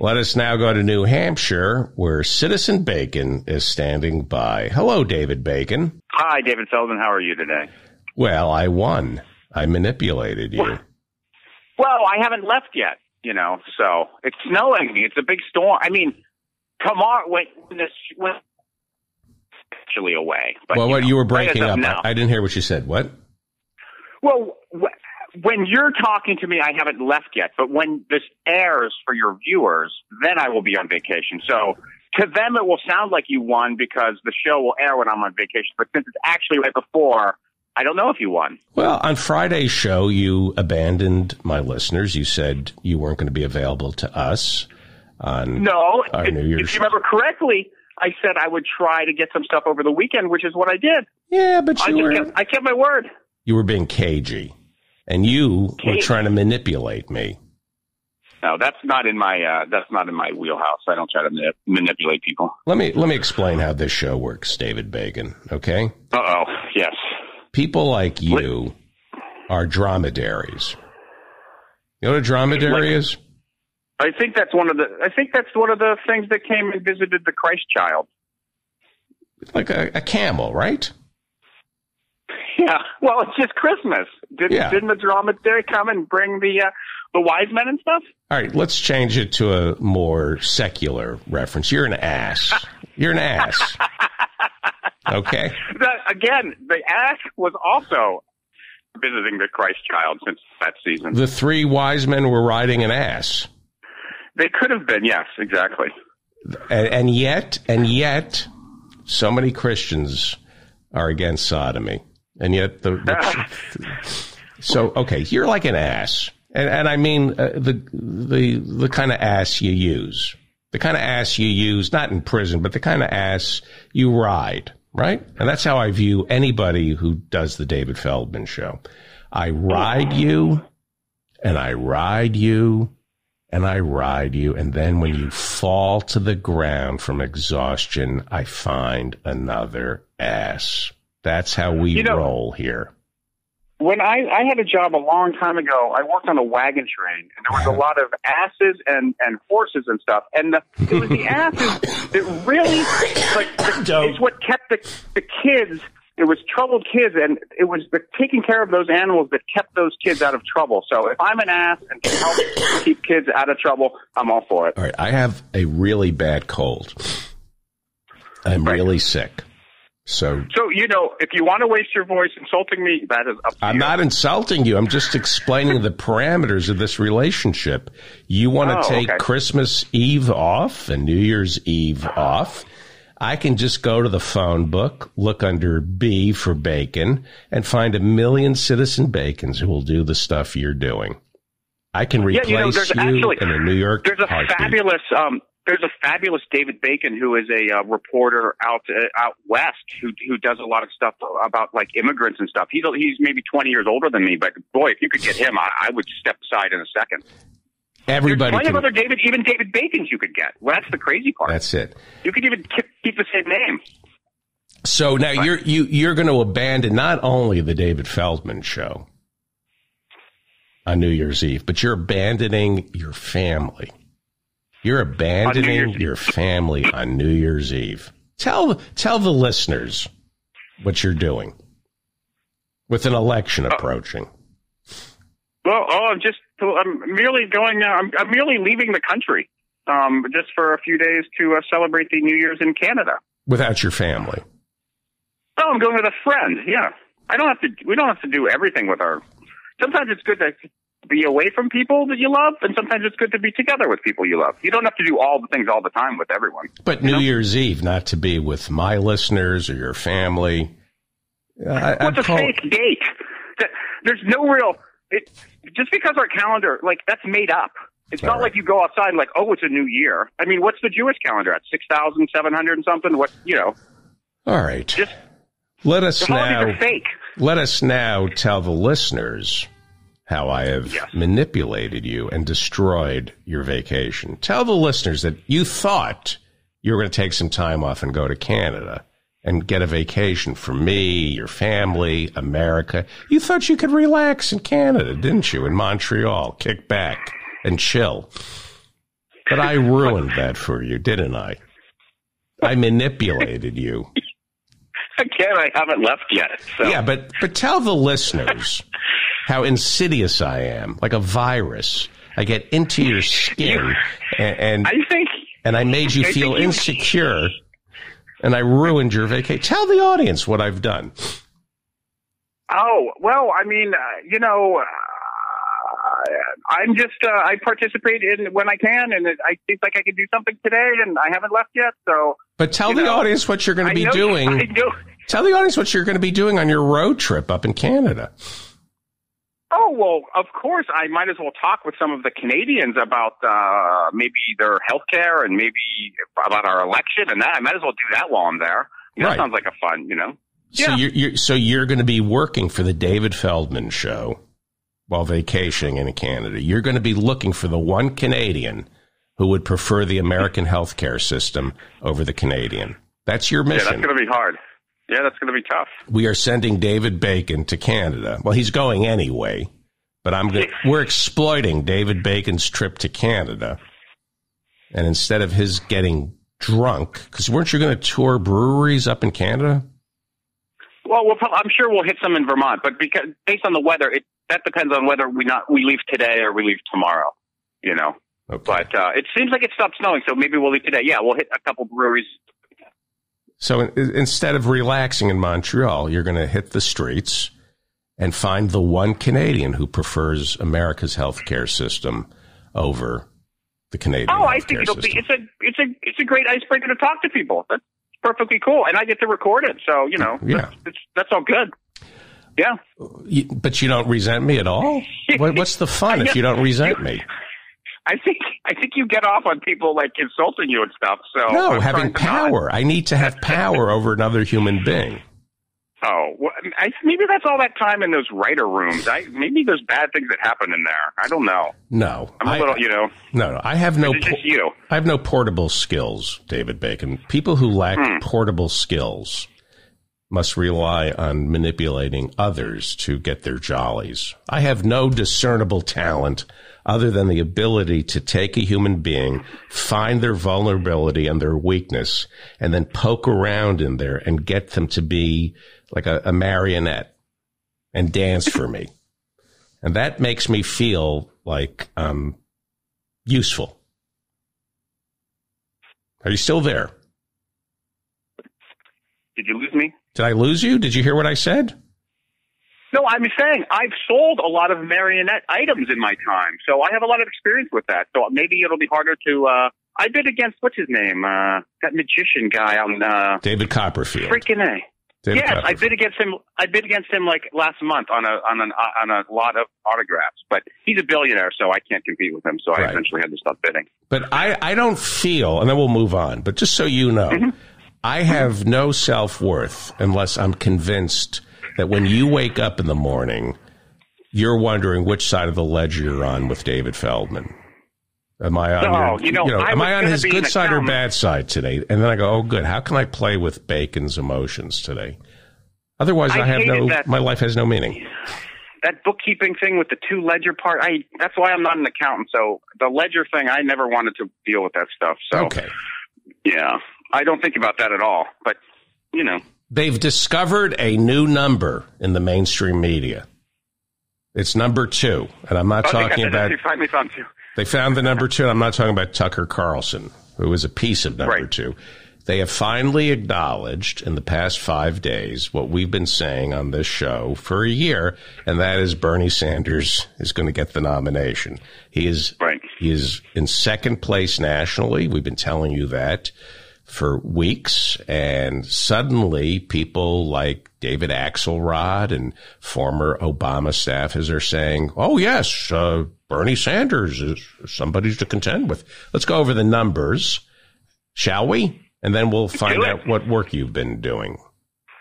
Let us now go to New Hampshire, where Citizen Bacon is standing by. Hello, David Bacon. Hi, David Feldman. How are you today? Well, I won. I manipulated you. Well, I haven't left yet, you know, so it's snowing. It's a big storm. I mean, tomorrow, when, when this, when actually away. But, well, you what know, you were breaking up. now. I didn't hear what you said. What? Well, when you're talking to me, I haven't left yet. But when this airs for your viewers, then I will be on vacation. So to them, it will sound like you won because the show will air when I'm on vacation. But since it's actually right before, I don't know if you won. Well, on Friday's show, you abandoned my listeners. You said you weren't going to be available to us on No, our if, New Year's. if you remember correctly, I said I would try to get some stuff over the weekend, which is what I did. Yeah, but you just were kept, I kept my word. you were being cagey, and you were trying to manipulate me. No, that's not in my uh, that's not in my wheelhouse. I don't try to manip- manipulate people. Let me let me explain how this show works, David Bacon. Okay, Uh oh. Yes. people like you are dromedaries. You know what a dromedary is? I think that's one of the I think that's one of the things that came and visited the Christ child. Like a, a camel, right? Yeah. Well, it's just Christmas. Didn't Yeah. didn't the dromedary come and bring the uh, the wise men and stuff? All right, let's change it to a more secular reference. You're an ass. You're an ass. Okay. That, again, the ass was also visiting the Christ child since that season. The three wise men were riding an ass. They could have been, yes, exactly. And, and yet, and yet, so many Christians are against sodomy. And yet, the, the so okay, you're like an ass, and and I mean uh, the the the kind of ass you use, the kind of ass you use, not in prison, but the kind of ass you ride, right? And that's how I view anybody who does the David Feldman show. I ride you, and I ride you, and I ride you, and then when you fall to the ground from exhaustion, I find another ass. That's how we You know- roll here. When I, I had a job a long time ago, I worked on a wagon train, and there was a lot of asses and, and horses and stuff. And the, it was the asses that really, like, Don't. it's what kept the, the kids. It was troubled kids, and it was the taking care of those animals that kept those kids out of trouble. So if I'm an ass and can help keep kids out of trouble, I'm all for it. All right, I have a really bad cold. I'm Right. really sick. So So you know, if you want to waste your voice insulting me, that is up to I'm you. not insulting you. I'm just explaining the parameters of this relationship. You want to Oh, take okay. Christmas Eve off and New Year's Eve off. I can just go to the phone book, look under B for bacon, and find a million citizen bacons who will do the stuff you're doing. I can Yeah, replace you know, you actually- in a New York There's a heartbeat. fabulous um there's a fabulous David Bacon who is a uh, reporter out uh, out west who who does a lot of stuff about like immigrants and stuff. He's he's maybe 20 years older than me, but boy, if you could get him, I, I would step aside in a second. Everybody There's plenty can. of other David, even David Bacons you could get. Well, that's the crazy part. That's it. you could even keep, keep the same name. So now you're you you're going to abandon not only the David Feldman show on New Year's Eve, but you're abandoning your family. You're abandoning your family on New Year's Eve. Tell tell the listeners what you're doing with an election approaching. Well, oh, I'm just I'm merely going. Uh, I'm, I'm merely leaving the country. Um, just for a few days to uh, celebrate the New Year's in Canada. Without your family. Oh, I'm going with a friend. Yeah, I don't have to. We don't have to do everything with our. Sometimes it's good to be away from people that you love, and sometimes it's good to be together with people you love. You don't have to do all the things all the time with everyone. But New Year's Eve, not to be with my listeners or your family. I, What's I'd a call- fake date? There's no real. It, just because our calendar, like that's made up. It's not All right. like you go outside and like, oh, it's a new year. I mean, what's the Jewish calendar at? Six thousand seven hundred and something. What you know? All right. Just Let us the now are fake. Let us now tell the listeners how I have Yes. manipulated you and destroyed your vacation. Tell the listeners that you thought you were going to take some time off and go to Canada and get a vacation for me, your family, America. You thought you could relax in Canada, didn't you? In Montreal, kick back and chill. But I ruined that for you, didn't I? I manipulated you. Again, I haven't left yet. So. Yeah, but but tell the listeners how insidious I am, like a virus. I get into your skin, and, and I think, and I made you I feel think you- insecure, and I ruined your vacation. Tell the audience what I've done. oh well, I mean, uh, you know, uh, I'm just uh, I participate in when I can, and it, I think like I can do something today, and I haven't left yet. So But tell the know, audience what you're going to be know- doing. Tell the audience what you're going to be doing on your road trip up in Canada. Oh well, of course. I might as well talk with some of the Canadians about uh, maybe their health care and maybe about our election and that. I might as well do that while I'm there. That Right. sounds like a fun, you know. So Yeah. you're, you're so you're going to be working for the David Feldman show while vacationing in Canada. You're going to be looking for the one Canadian who would prefer the American healthcare system over the Canadian. That's your mission. Yeah, that's going to be hard. Yeah, that's going to be tough. we are sending David Bacon to Canada. Well, he's going anyway, but I'm going we're exploiting David Bacon's trip to Canada. And instead of his getting drunk, because weren't you going to tour breweries up in Canada? Well, I'm sure we'll hit some in Vermont, but because based on the weather, it that depends on whether we not we leave today or we leave tomorrow. You know, Okay. but uh, it seems like it stopped snowing, so maybe we'll leave today. Yeah, we'll hit a couple breweries. So in, instead of relaxing in Montreal, you're going to hit the streets and find the one Canadian who prefers America's healthcare system over the Canadian. Oh, I think it'll be it's a it's a it's a great icebreaker to talk to people. That's perfectly cool, and I get to record it, so you know, Yeah. that's, that's, that's all good. Yeah. But you don't resent me at all. What's the fun if you don't resent me? I think I think you get off on people like insulting you and stuff. So No, I'm having to not. power. I need to have power over another human being. Oh, well, I, maybe that's all that time in those writer rooms. I maybe there's bad things that happen in there. I don't know. No, I'm a I- little, you know, no, no. I have no. it's po- just you. I have no portable skills, David Bacon. People who lack Hmm. portable skills must rely on manipulating others to get their jollies. I have no discernible talent other than the ability to take a human being, find their vulnerability and their weakness, and then poke around in there and get them to be like a, a marionette and dance for me. And that makes me feel like I'm useful. Are you still there? Did you lose me? Did I lose you? Did you hear what I said? No, I'm saying I've sold a lot of marionette items in my time, so I have a lot of experience with that. So maybe it'll be harder to. uh I bid against what's his name, uh that magician guy on uh David Copperfield. freaking a. David yes, I bid against him. I bid against him like last month on a on an on a lot of autographs, but he's a billionaire, so I can't compete with him. So I Right. eventually had to stop bidding. But I, I don't feel, and then we'll move on, but just so you know, Mm-hmm. I have no self worth unless I'm convinced that when you wake up in the morning, you're wondering which side of the ledger you're on with David Feldman. Am I on, No, your, you know, I am I on his good side or bad side today? And then I go, oh, good. How can I play with Bacon's emotions today? Otherwise, I, I have no. that. My life has no meaning. That bookkeeping thing with the two ledger part, I that's why I'm not an accountant. So the ledger thing, I never wanted to deal with that stuff. So Okay. yeah, I don't think about that at all. But you know, They've discovered a new number in the mainstream media. It's number two, and I'm not I talking about. They finally found two. They found the number two. and I'm not talking about Tucker Carlson, who is a piece of number Right. two. They have finally acknowledged in the past five days what we've been saying on this show for a year, and that is Bernie Sanders is going to get the nomination. He is Right. he is in second place nationally. We've been telling you that for weeks, and suddenly people like David Axelrod and former Obama staffers are saying, "Oh yes, uh, Bernie Sanders is somebody to contend with." Let's go over the numbers, shall we? And then we'll find out what work you've been doing.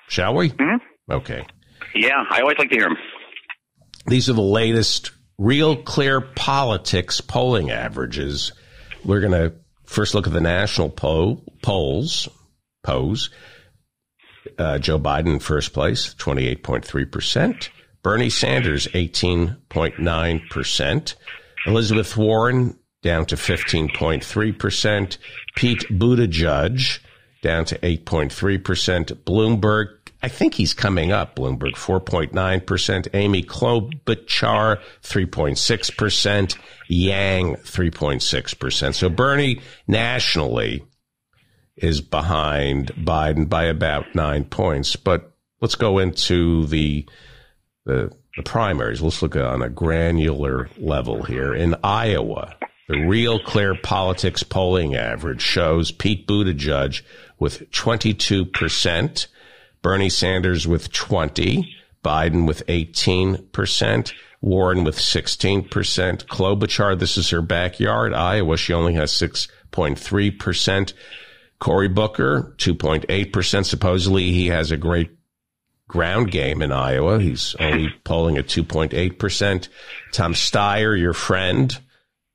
Shall we? Mhm. Okay. Yeah, I always like to hear them. These are the latest Real Clear Politics polling averages. We're going to first look at the national poll, polls. Pose. Uh, Joe Biden first place, 28.3%. Bernie Sanders, 18.9%. Elizabeth Warren down to 15.3%. Pete Buttigieg down to 8.3%. Bloomberg, I think he's coming up. Bloomberg 4.9%. Amy Klobuchar 3.6%. Yang 3.6%. So Bernie nationally is behind Biden by about nine points. But let's go into the the, the primaries. Let's look on a granular level here. In Iowa, the Real Clear Politics polling average shows Pete Buttigieg with 22%, Bernie Sanders with 20, Biden with 18%, Warren with 16%, Klobuchar, this is her backyard, Iowa, she only has 6.3%. Cory Booker, 2.8%. Supposedly he has a great ground game in Iowa. He's only polling at 2.8%. Tom Steyer, your friend.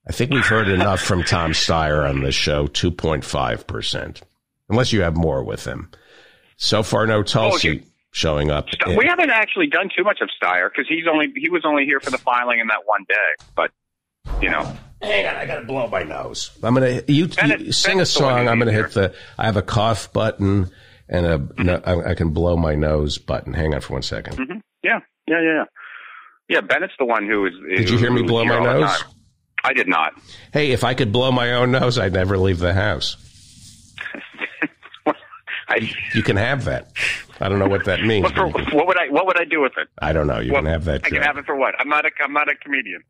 I think we've heard enough from Tom Steyer on this show, 2.5%. Unless you have more with him. So far, no Tulsi oh, showing up. We haven't actually done too much of Steyer because he's only, he was only here for the filing in that one day. But, you know. Hang on, I gotta blow my nose. I'm gonna you, Bennett, you sing a song. I'm gonna hit the. I have a cough button and a mm-hmm. I, I, can blow my nose button. Hang on for one second. Mm-hmm. Yeah, yeah, yeah, yeah. Bennett's the one who is. Did you hear me blow my nose? I did not. Hey, if I could blow my own nose, I'd never leave the house. I, you can have that. I don't know what that means. What, for, what, would I What would I do with it? I don't know. You can have that. I can have it for what? I'm not a I'm not a comedian.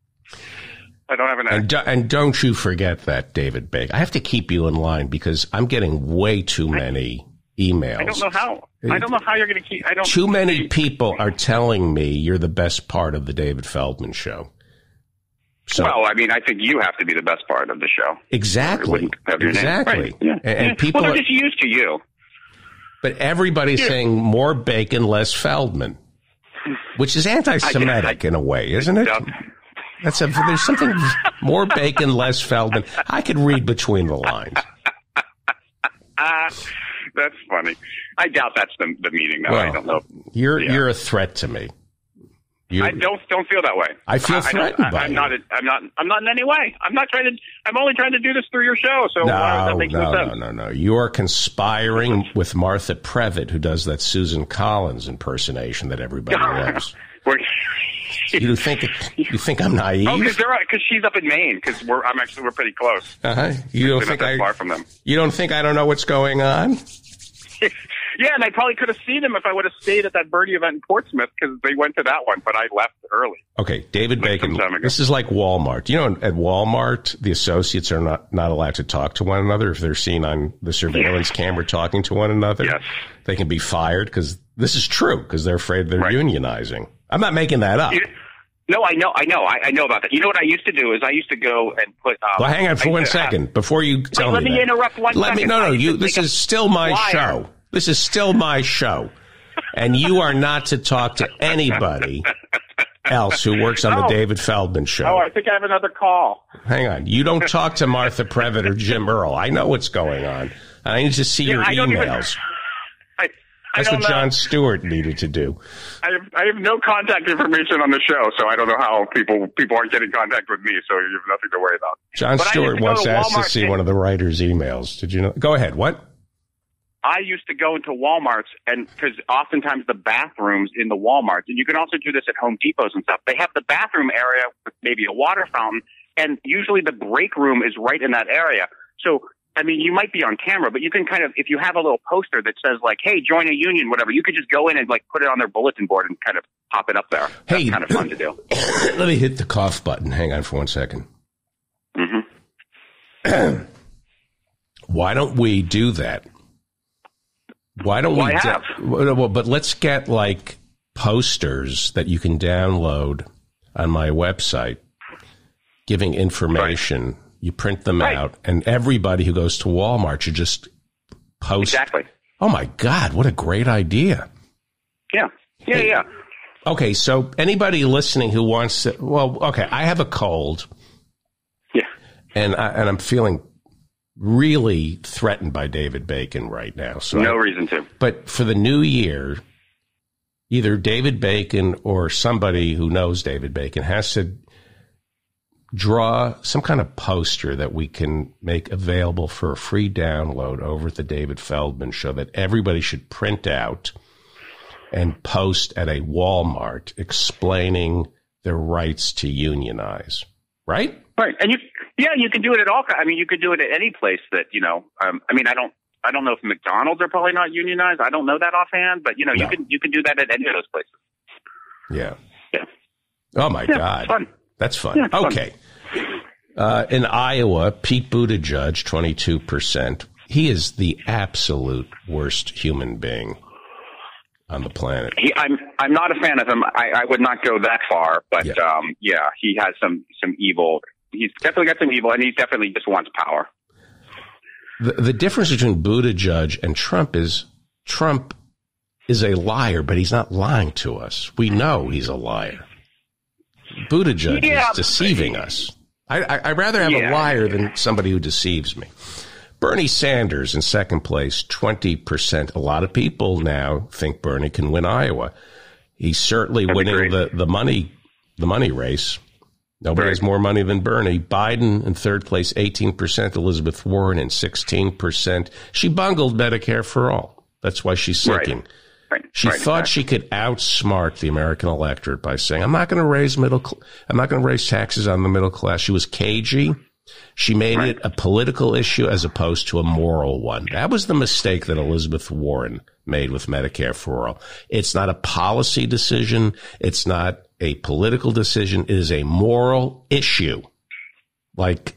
I don't have an. And, do, and don't you forget that, David Bake. I have to keep you in line because I'm getting way too many emails. I don't know how. I don't know how you're going to keep. I don't. Too many people are telling me you're the best part of the David Feldman show. So, well, I mean, I think you have to be the best part of the show. Exactly. exactly. Right. Yeah. And, and, people well, they're just used to you. But everybody's yeah. saying more bacon, less Feldman, which is anti-Semitic in a way, isn't it? That's a, there's something more bacon, less Feldman. I could read between the lines. Uh, that's funny. I doubt that's the, the meeting, though. Well, I don't know. You're yeah. you're a threat to me. You, I don't don't feel that way. I feel threatened I by I'm you. not. I'm not. I'm not in any way. I'm not trying to. I'm only trying to do this through your show. So no, that makes no, no, no, no. You are conspiring with Martha Previtt, who does that Susan Collins impersonation that everybody loves. you think you think I'm naive? Oh, because because she's up in Maine. Because we're I'm actually we're pretty close. Uh huh. You don't think I far from them? You don't think I don't know what's going on? Yeah, and I probably could have seen him if I would have stayed at that Bernie event in Portsmouth because they went to that one, but I left early. Okay, David like Bacon. This is like Walmart. You know, at Walmart, the associates are not not allowed to talk to one another if they're seen on the surveillance camera talking to one another. Yes. they can be fired because this is true because they're afraid they're right. unionizing. I'm not making that up. no, I know, I know, I, I, know about that. You know what I used to do is I used to go and put. Um, well, hang on for I one second before you tell wait, me. Let me that. interrupt one let second. me. No, no, you. This is still my show. This is still my show. And you are not to talk to anybody else who works on oh. the David Feldman show. Oh, I think I have another call. Hang on. You don't talk to Martha Previtt or Jim Earl. I know what's going on. I need to see yeah, your emails. I, That's what know. Jon Stewart needed to do. I have, I have no contact information on the show, so I don't know how people people aren't getting contact with me. So you have nothing to worry about. John but Stewart once asked to see one of the writers' emails. Did you know? Go ahead. What? I used to go into Walmarts and because oftentimes the bathrooms in the Walmarts, and you can also do this at Home Depots and stuff, they have the bathroom area with maybe a water fountain, and usually the break room is right in that area. So, I mean, you might be on camera, but you can kind of, if you have a little poster that says like, "Hey, join a union," whatever, you could just go in and like put it on their bulletin board and kind of pop it up there. That's hey, kind of fun to do. Let me hit the cough button. Hang on for one second. Mm-hmm. Why don't we do that? Why don't well, we? have. well, but let's get like posters that you can download on my website, giving information. Right. You print them right. out, and everybody who goes to Walmart should just post. Exactly. Oh my God! What a great idea. Yeah. Yeah. Hey, yeah. Okay, so anybody listening who wants to, well, okay, I have a cold. Yeah. And I, and I'm feeling really threatened by David Bacon right now. So no I, reason to. But for the new year, either David Bacon or somebody who knows David Bacon has to draw some kind of poster that we can make available for a free download over at the David Feldman Show that everybody should print out and post at a Walmart explaining their rights to unionize? Right? Right, and you, yeah, you can do it at all. I mean, you could do it at any place that you know. Um, I mean, I don't, I don't know if McDonald's are probably not unionized. I don't know that offhand, but you know, no. you can you can do that at any of those places. Yeah. Yeah. Oh my yeah, God. Fun. That's fun. Yeah, okay. Fun. Uh, in Iowa, Pete Buttigieg, 22%. He is the absolute worst human being on the planet. He, I'm I'm not a fan of him. I, I would not go that far, but yeah. Um, yeah, he has some some evil. He's definitely got some evil, and he definitely just wants power. The, the difference between Buttigieg and Trump is Trump is a liar, but he's not lying to us. We know he's a liar. Buttigieg yeah, is deceiving us. I, I, would rather have yeah. a liar than somebody who deceives me. Bernie Sanders in second place, 20%. A lot of people now think Bernie can win Iowa. He's certainly That'd winning the, the money, the money race. Nobody Right. has more money than Bernie. Biden in third place, 18%. Elizabeth Warren in 16%. She bungled Medicare for all. That's why she's Right. sinking. Right. She right, thought exactly. she could outsmart the American electorate by saying, "I'm not going to raise middle. Cl- I'm not going to raise taxes on the middle class." She was cagey. She made Right. it a political issue as opposed to a moral one. That was the mistake that Elizabeth Warren made with Medicare for all. It's not a policy decision. It's not a political decision. It is a moral issue. Like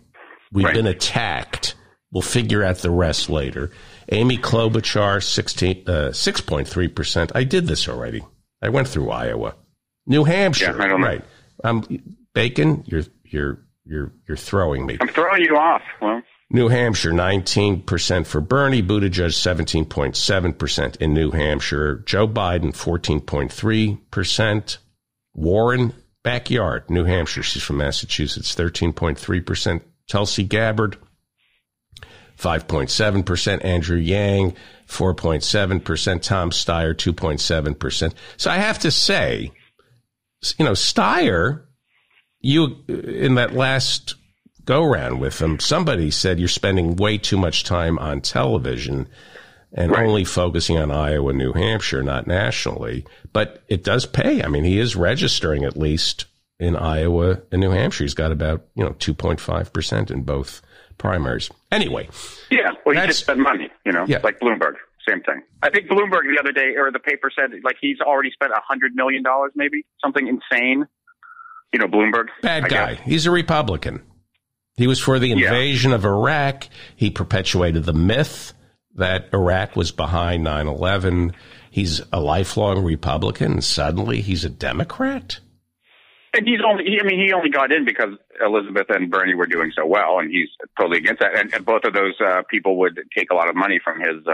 we've Right. been attacked. We'll figure out the rest later. Amy Klobuchar, 16, uh, 6.3%. I did this already. I went through Iowa. New Hampshire. Yeah, I don't know. right. Um, Bacon, you're, you're, you're, you're throwing me. I'm throwing you off. Well, New Hampshire, 19% for Bernie. Buttigieg, 17.7% in New Hampshire. Joe Biden, 14.3%. Warren, backyard, New Hampshire. She's from Massachusetts, 13.3%. Tulsi Gabbard, 5.7%. Andrew Yang, 4.7%. Tom Steyer, 2.7%. So I have to say, you know, Steyer, you, in that last go round with him, somebody said you're spending way too much time on television and Right. only focusing on Iowa, New Hampshire, not nationally. But it does pay. I mean, he is registering at least in Iowa and New Hampshire. He's got about, you know, 2.5% in both primaries. Anyway, yeah. Well, he just spent money. You know, Yeah. like Bloomberg. Same thing. I think Bloomberg the other day, or the paper said, like he's already spent a hundred million dollars, maybe something insane. You know, Bloomberg. bad I guy. guess. He's a Republican. He was for the Yeah. invasion of Iraq. He perpetuated the myth that Iraq was behind 9 11. He's a lifelong Republican. And Suddenly he's a Democrat. And he's only, he, I mean, he only got in because Elizabeth and Bernie were doing so well, and he's totally against that. And, and both of those uh, people would take a lot of money from his uh,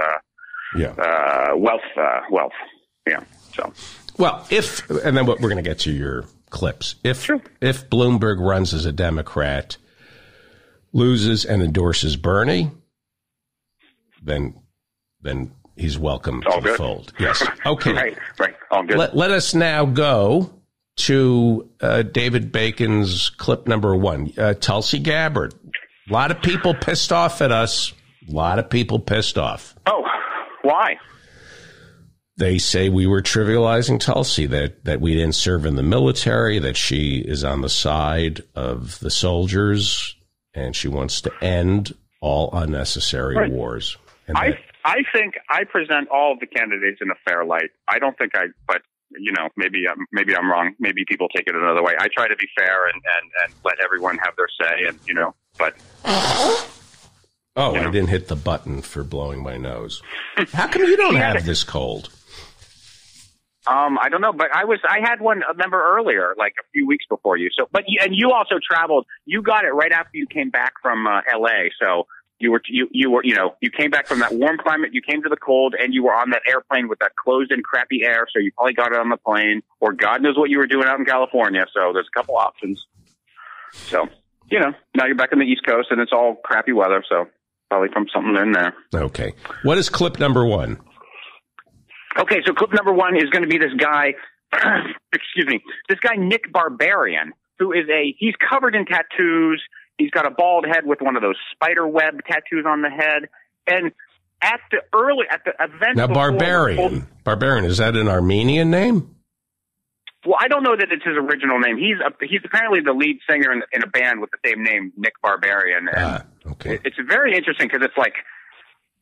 Yeah. uh, wealth. Uh, wealth. Yeah. So Well, if, and then what we're going to get to your clips. If, Sure. if Bloomberg runs as a Democrat, loses and endorses Bernie, then, then he's welcome All to the fold. Yes. Okay. right, right, all good. Let, let us now go to uh, David Bacon's clip number one. Uh, Tulsi Gabbard. A lot of people pissed off at us. A lot of people pissed off. oh, why? They say we were trivializing Tulsi, that, that we didn't serve in the military, that she is on the side of the soldiers, and she wants to end all unnecessary Right. wars. I that- I think I present all of the candidates in a fair light. I don't think I, but you know, maybe I'm maybe I'm wrong. Maybe people take it another way. I try to be fair and and and let everyone have their say, and you know, but oh, I know. didn't hit the button for blowing my nose. How come you don't have this cold? Um, I don't know, but I was I had one a member earlier, like a few weeks before you. So, but you, and you also traveled. You got it right after you came back from uh, L.A. So you were you you were you know you came back from that warm climate. You came to the cold, and you were on that airplane with that closed and crappy air. So you probably got it on the plane, or God knows what you were doing out in California. So there's a couple options. So you know now you're back on the East Coast, and it's all crappy weather. So probably from something in there. Okay. What is clip number one? Okay, so clip number one is going to be this guy, excuse me, this guy Nick Barbarian. who is a he's covered in tattoos. He's got a bald head with one of those spider web tattoos on the head, and at the early at the event. Now, before- Barbarian. Barbarian, is that an Armenian name? Well, I don't know that it's his original name. He's a, he's apparently the lead singer in, in a band with the same name, Nick Barbarian. And Ah, okay. it- it's very interesting because it's like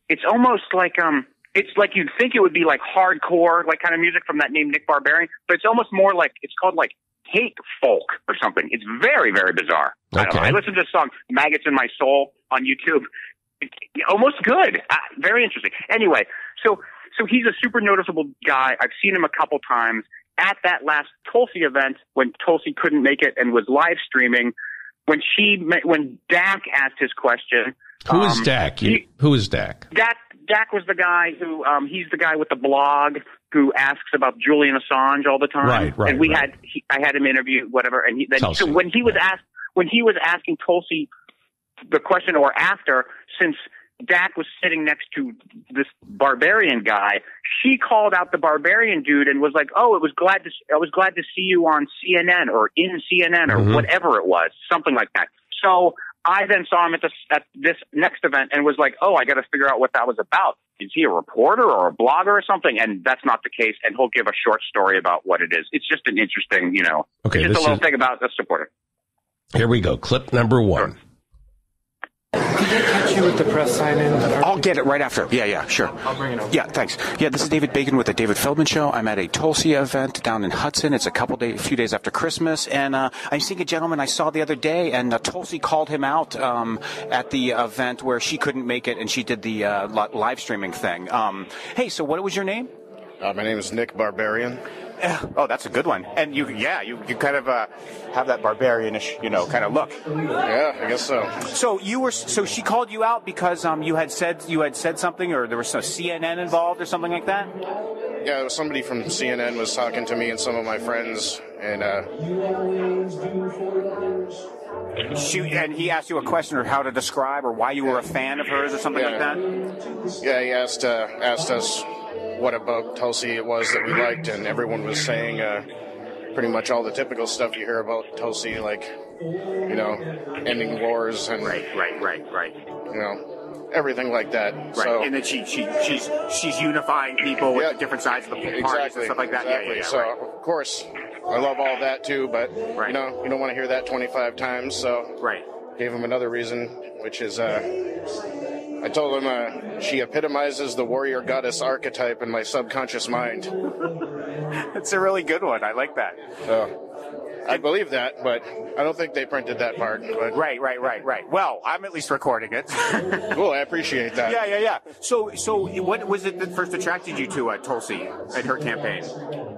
it's almost like um it's like you'd think it would be like hardcore like kind of music from that name Nick Barbarian, but it's almost more like it's called like hate folk or something. It's very very bizarre. I. Okay. I listened to this song "Maggots in My Soul" on YouTube. Almost good. Uh, very interesting. Anyway, so so he's a super noticeable guy. I've seen him a couple times at that last Tulsi event when Tulsi couldn't make it and was live streaming. When she met, when Dak asked his question, Who is um, Dak? He- who is Dak? Dak Dak was the guy who um he's the guy with the blog who asks about Julian Assange all the time. Right, right, And we right. had he, I had him interview whatever, and he then so when he was asked when he was asking Tulsi the question or after since Dak was sitting next to this barbarian guy, she called out the barbarian dude and was like, "Oh, it was glad to I was glad to see you on CNN or in CNN or Mhm. whatever it was, something like that." So I then saw him at this at this next event and was like, "Oh, I got to figure out what that was about. Is he a reporter or a blogger or something?" And that's not the case. And he'll give a short story about what it is. It's just an interesting, you know, Okay, just a little is- thing about the supporter. Here we go. Clip number one. Did they catch you with the press sign in? I'll get it right after. Yeah, yeah, sure. I'll bring it over. Yeah, thanks. Yeah, this is David Bacon with the David Feldman Show. I'm at a Tulsi event down in Hudson. It's a couple days, a few days after Christmas, and uh, I'm seeing a gentleman I saw the other day, and uh, Tulsi called him out um, at the event where she couldn't make it, and she did the uh, live streaming thing. Um, hey, so what was your name? Uh, my name is Nick Barbarian. Oh, that's a good one. And you, yeah, you, you kind of uh, have that barbarianish, you know, kind of look. Yeah, I guess so. So you were, so she called you out because um, you had said you had said something, or there was some CNN involved, or something like that. Yeah, it was somebody from CNN was talking to me and some of my friends, and uh, She, and he asked you a question or how to describe or why you were a fan of hers or something like that. yeah, he asked uh, asked us what about Tulsi it was that we liked, and everyone was saying uh, pretty much all the typical stuff you hear about Tulsi, like you know, ending wars and right, right, right, right, you know everything like that. right. So and then she, she, she's, she's unifying people with Yeah. the different sides of the parties exactly and stuff like that. Exactly. Yeah, yeah, yeah. so right. of course, I love all that too, but Right. you know, you don't want to hear that 25 times. So Right. gave him another reason, which is uh, I told him uh, she epitomizes the warrior goddess archetype in my subconscious mind. It's a really good one. I like that. So I believe that, but I don't think they printed that part. But Right, right, right, right. Well, I'm at least recording it. cool, I appreciate that. yeah, yeah, yeah. So, so what was it that first attracted you to uh, Tulsi and her campaign?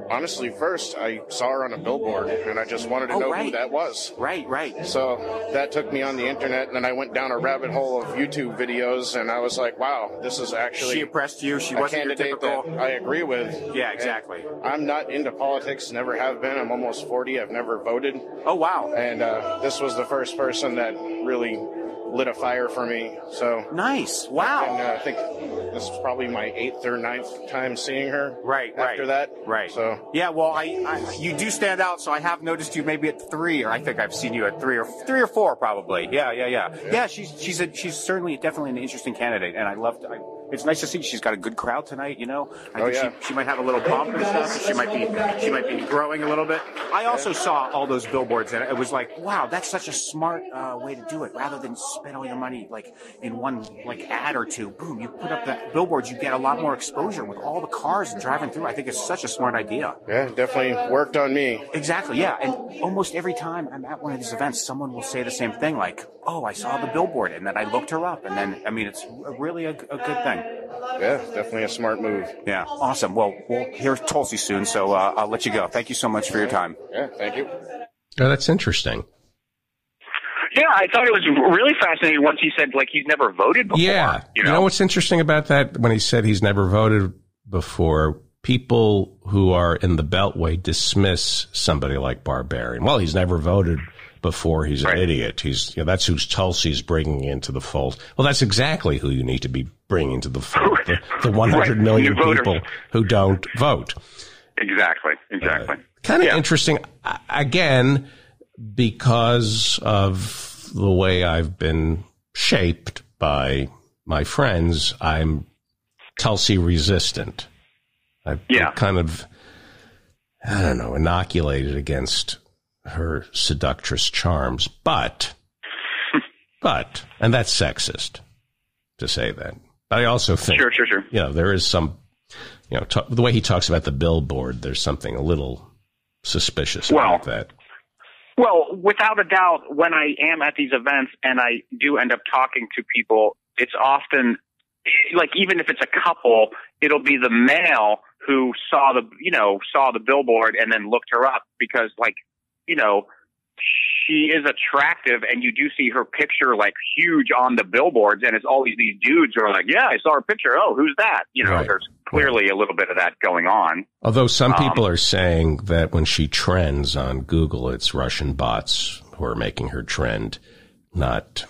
Honestly, first I saw her on a billboard, and I just wanted to Oh, know right. who that was. Right, right. So that took me on the internet, and then I went down a rabbit hole of YouTube videos, and I was like, "Wow, this is actually She impressed you. She a wasn't your candidate typical. that I agree with." Yeah, And exactly. I'm not into politics, never have been. I'm almost 40. I've never voted, Oh wow. and uh, this was the first person that really lit a fire for me. So, Nice. and Wow. uh, I think this is probably my eighth or ninth time seeing her. Right, right. after that, Right. So yeah, well, I, I you do stand out, so I have noticed you maybe at three, or I think I've seen you at three or three or four, probably. Yeah, yeah, yeah. Yeah, she's she's a, she's certainly definitely an interesting candidate, and I love. I, it's nice to see she's got a good crowd tonight. You know, I Oh, think yeah. she, she might have a little bump and stuff. She might be she might be growing a little bit. I also saw all those billboards, and it was like, wow, that's such a smart uh, way to do it. Rather than spend all your money like in one like ad or two, boom, you put up that billboards, you get a lot more exposure with all the cars driving through. I think it's such a smart idea. yeah, definitely worked on me. Exactly, yeah. And almost every time I'm at one of these events, someone will say the same thing, like, "Oh, I saw the billboard, and then I looked her up, and then I mean, it's really a, a good thing." Yeah, definitely a smart move. Yeah, awesome. Well, we'll hear Tulsi soon, so uh, I'll let you go. Thank you so much for your time. Yeah, thank you. Oh, that's interesting. Yeah, I thought it was really fascinating once he said like he's never voted before. Yeah. you know, what's interesting about that? When he said he's never voted before, people who are in the Beltway dismiss somebody like Barbarian. Well, he's never voted before. He's an Right. idiot. He's, you know, that's who Tulsi's bringing into the fold. Well, that's exactly who you need to be bringing into the fold. The, the 100 Right, million people who don't vote. exactly, uh, exactly. Kind of Yeah. interesting. Again, because of the way I've been shaped by my friends, I'm Tulsi resistant. I've Yeah. kind of, I don't know, inoculated against her seductress charms, but, but, and that's sexist to say that. But I also think, Sure, sure, sure. you know, there is some, you know, ta the way he talks about the billboard, there's something a little suspicious Well, about that. Well, without a doubt, when I am at these events and I do end up talking to people, it's often like even if it's a couple, it'll be the male who saw the you know saw the billboard and then looked her up because like you know she is attractive and you do see her picture like huge on the billboards and it's always these dudes who are like yeah I saw her picture oh who's that you know Right. there's clearly a little bit of that going on Although some Um, people are saying that when she trends on Google, it's Russian bots who are making her trend, not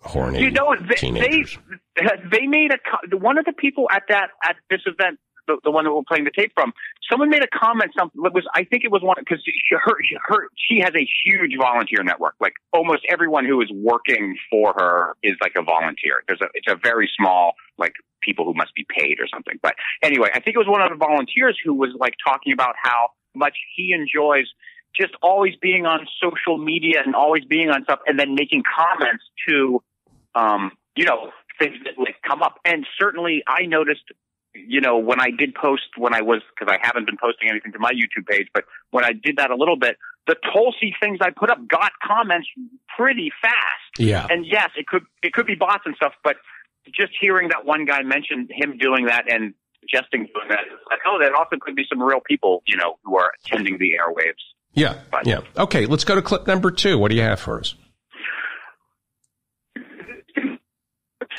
horny You know, they, teenagers. they they made a one of the people at that at this event, the, the one that we're playing the tape from. Someone made a comment. Something that was I think it was one because her her she has a huge volunteer network. Like almost everyone who is working for her is like a volunteer. There's a it's a very small like people who must be paid or something. But anyway, I think it was one of the volunteers who was like talking about how much he enjoys just always being on social media and always being on stuff and then making comments to um, you know, things that like come up. And certainly I noticed, you know, when I did post when I was, cause I haven't been posting anything to my YouTube page, but when I did that a little bit, the Tulsi things I put up got comments pretty fast. yeah. And yes, it could, it could be bots and stuff, but just hearing that one guy mention him doing that and suggesting doing that, like, oh, that also could be some real people, you know, who are attending the airwaves. yeah. but- Yeah. Okay. Let's go to clip number two. What do you have for us?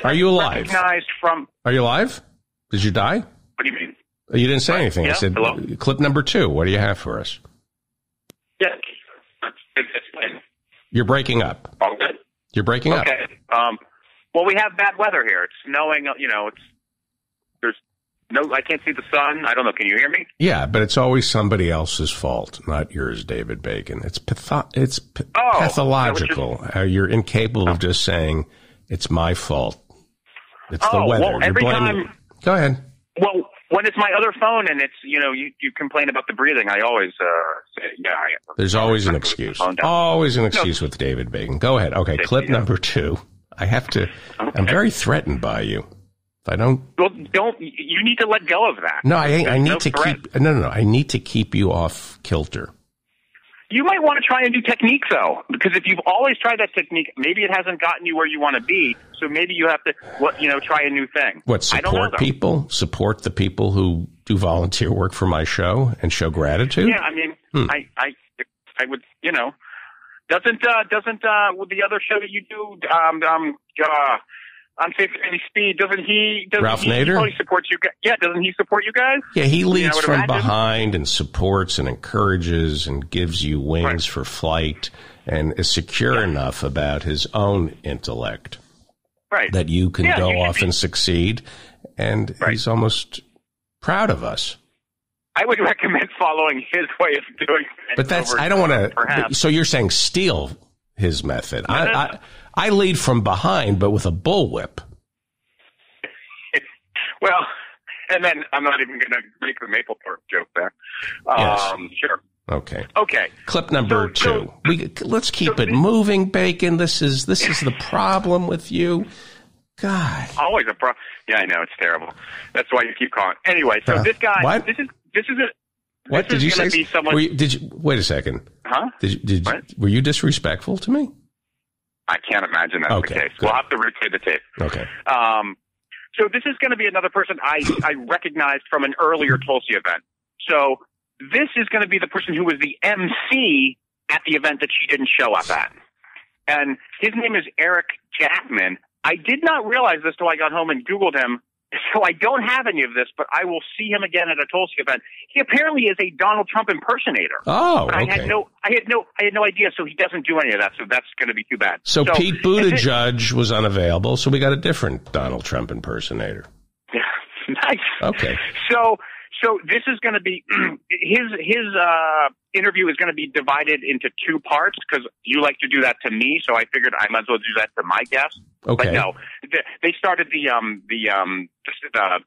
Are you alive? Recognized from, Are you alive? Did you die? what do you mean? You didn't say anything. I said hello? clip number two. What do you have for us? Yeah. You're breaking up. all good. You're breaking up. Okay. Um, well, we have bad weather here. It's snowing. You know, it's there's no. I can't see the sun. I don't know. Can you hear me? Yeah, but it's always somebody else's fault, not yours, David Bacon. It's patho- it's p- Oh, pathological. How you're incapable of just saying it's my fault. It's the Oh, weather. well, every time- Go ahead. Well, when it's my other phone and it's you know you you complain about the breathing, I always uh, say yeah. I, There's always an excuse. Always an excuse with David Bacon. Go ahead. Okay, clip yeah. number two. I have to. I'm very threatened by you. If I don't, Well, don't you need to let go of that? no, I I need no to threat. keep. No, no, no. I need to keep you off kilter. You might want to try a new technique though, because if you've always tried that technique, maybe it hasn't gotten you where you want to be. So maybe you have to, what you know, try a new thing. What I don't know, support people? Support the people who do volunteer work for my show and show gratitude. Yeah, I mean, Hmm. I, I, I would, you know, doesn't uh, doesn't uh, with the other show that you do, um, um, uh, on Safe Any Speed, doesn't he? Doesn't Ralph he, Nader? He supports you. guys. Yeah, doesn't he support you guys? Yeah, he leads would from imagine. behind and supports and encourages and gives you wings Right. for flight and is secure enough about his own intellect Right. that you can Yeah, go you off be- and succeed. And Right. he's almost proud of us. I would recommend following his way of doing things. But that's, I don't want to, so you're saying steal his method. I, no, no. I, I lead from behind, but with a bullwhip. Well, and then I'm not even going to make the Mapplethorpe joke there. Yes. Um, Sure. Okay. Okay. Clip number So- so- two. we let's keep so it moving, Bacon. This is this is the problem with you. God. Always a problem. Yeah, I know it's terrible. That's why you keep calling. Anyway, so Uh, this guy, what? this is this is a What did you say? be someone- you, did you wait a second? huh? Did you, did What? were you disrespectful to me? I can't imagine that's Okay, the case. good. We'll have to replay the tape. Okay. Um, so this is going to be another person I, I recognized from an earlier Tulsi event. So this is going to be the person who was the MC at the event that she didn't show up at. And his name is Eric Jackman. I did not realize this till I got home and Googled him. So I don't have any of this, but I will see him again at a Tulsi event. He apparently is a Donald Trump impersonator. Oh, I had no, I had no, I had no idea. So he doesn't do any of that. So that's going to be too bad. so, Pete and this- Buttigieg was unavailable, so we got a different Donald Trump impersonator. nice. Okay. So So this is going to be his his uh, interview is going to be divided into two parts because you like to do that to me. So I figured I might as well do that to my guest. Okay. But no, th- they started the um the um the uh,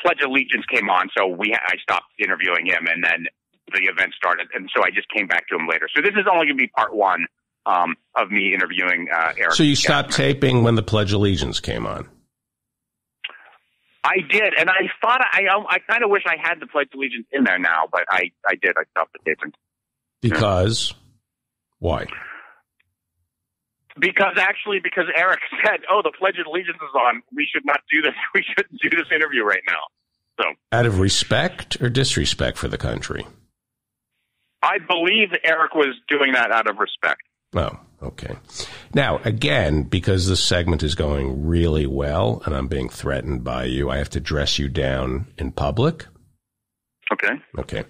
Pledge Allegiance came on, so we I stopped interviewing him, and then the event started, and so I just came back to him later. So this is only going to be part one um, of me interviewing uh, Eric. So you stopped taping when the Pledge of Allegiance came on. I did, and I thought I I kind of wish I had the Pledge of Allegiance in there now, but I I did. I stopped the taping Because why? because actually because Eric said, "Oh, the Pledge of Allegiance is on. We should not do this. We shouldn't do this interview right now." So Out of respect or disrespect for the country? I believe Eric was doing that out of respect. Oh, okay. Now, again, because this segment is going really well and I'm being threatened by you, I have to dress you down in public. Okay. Okay.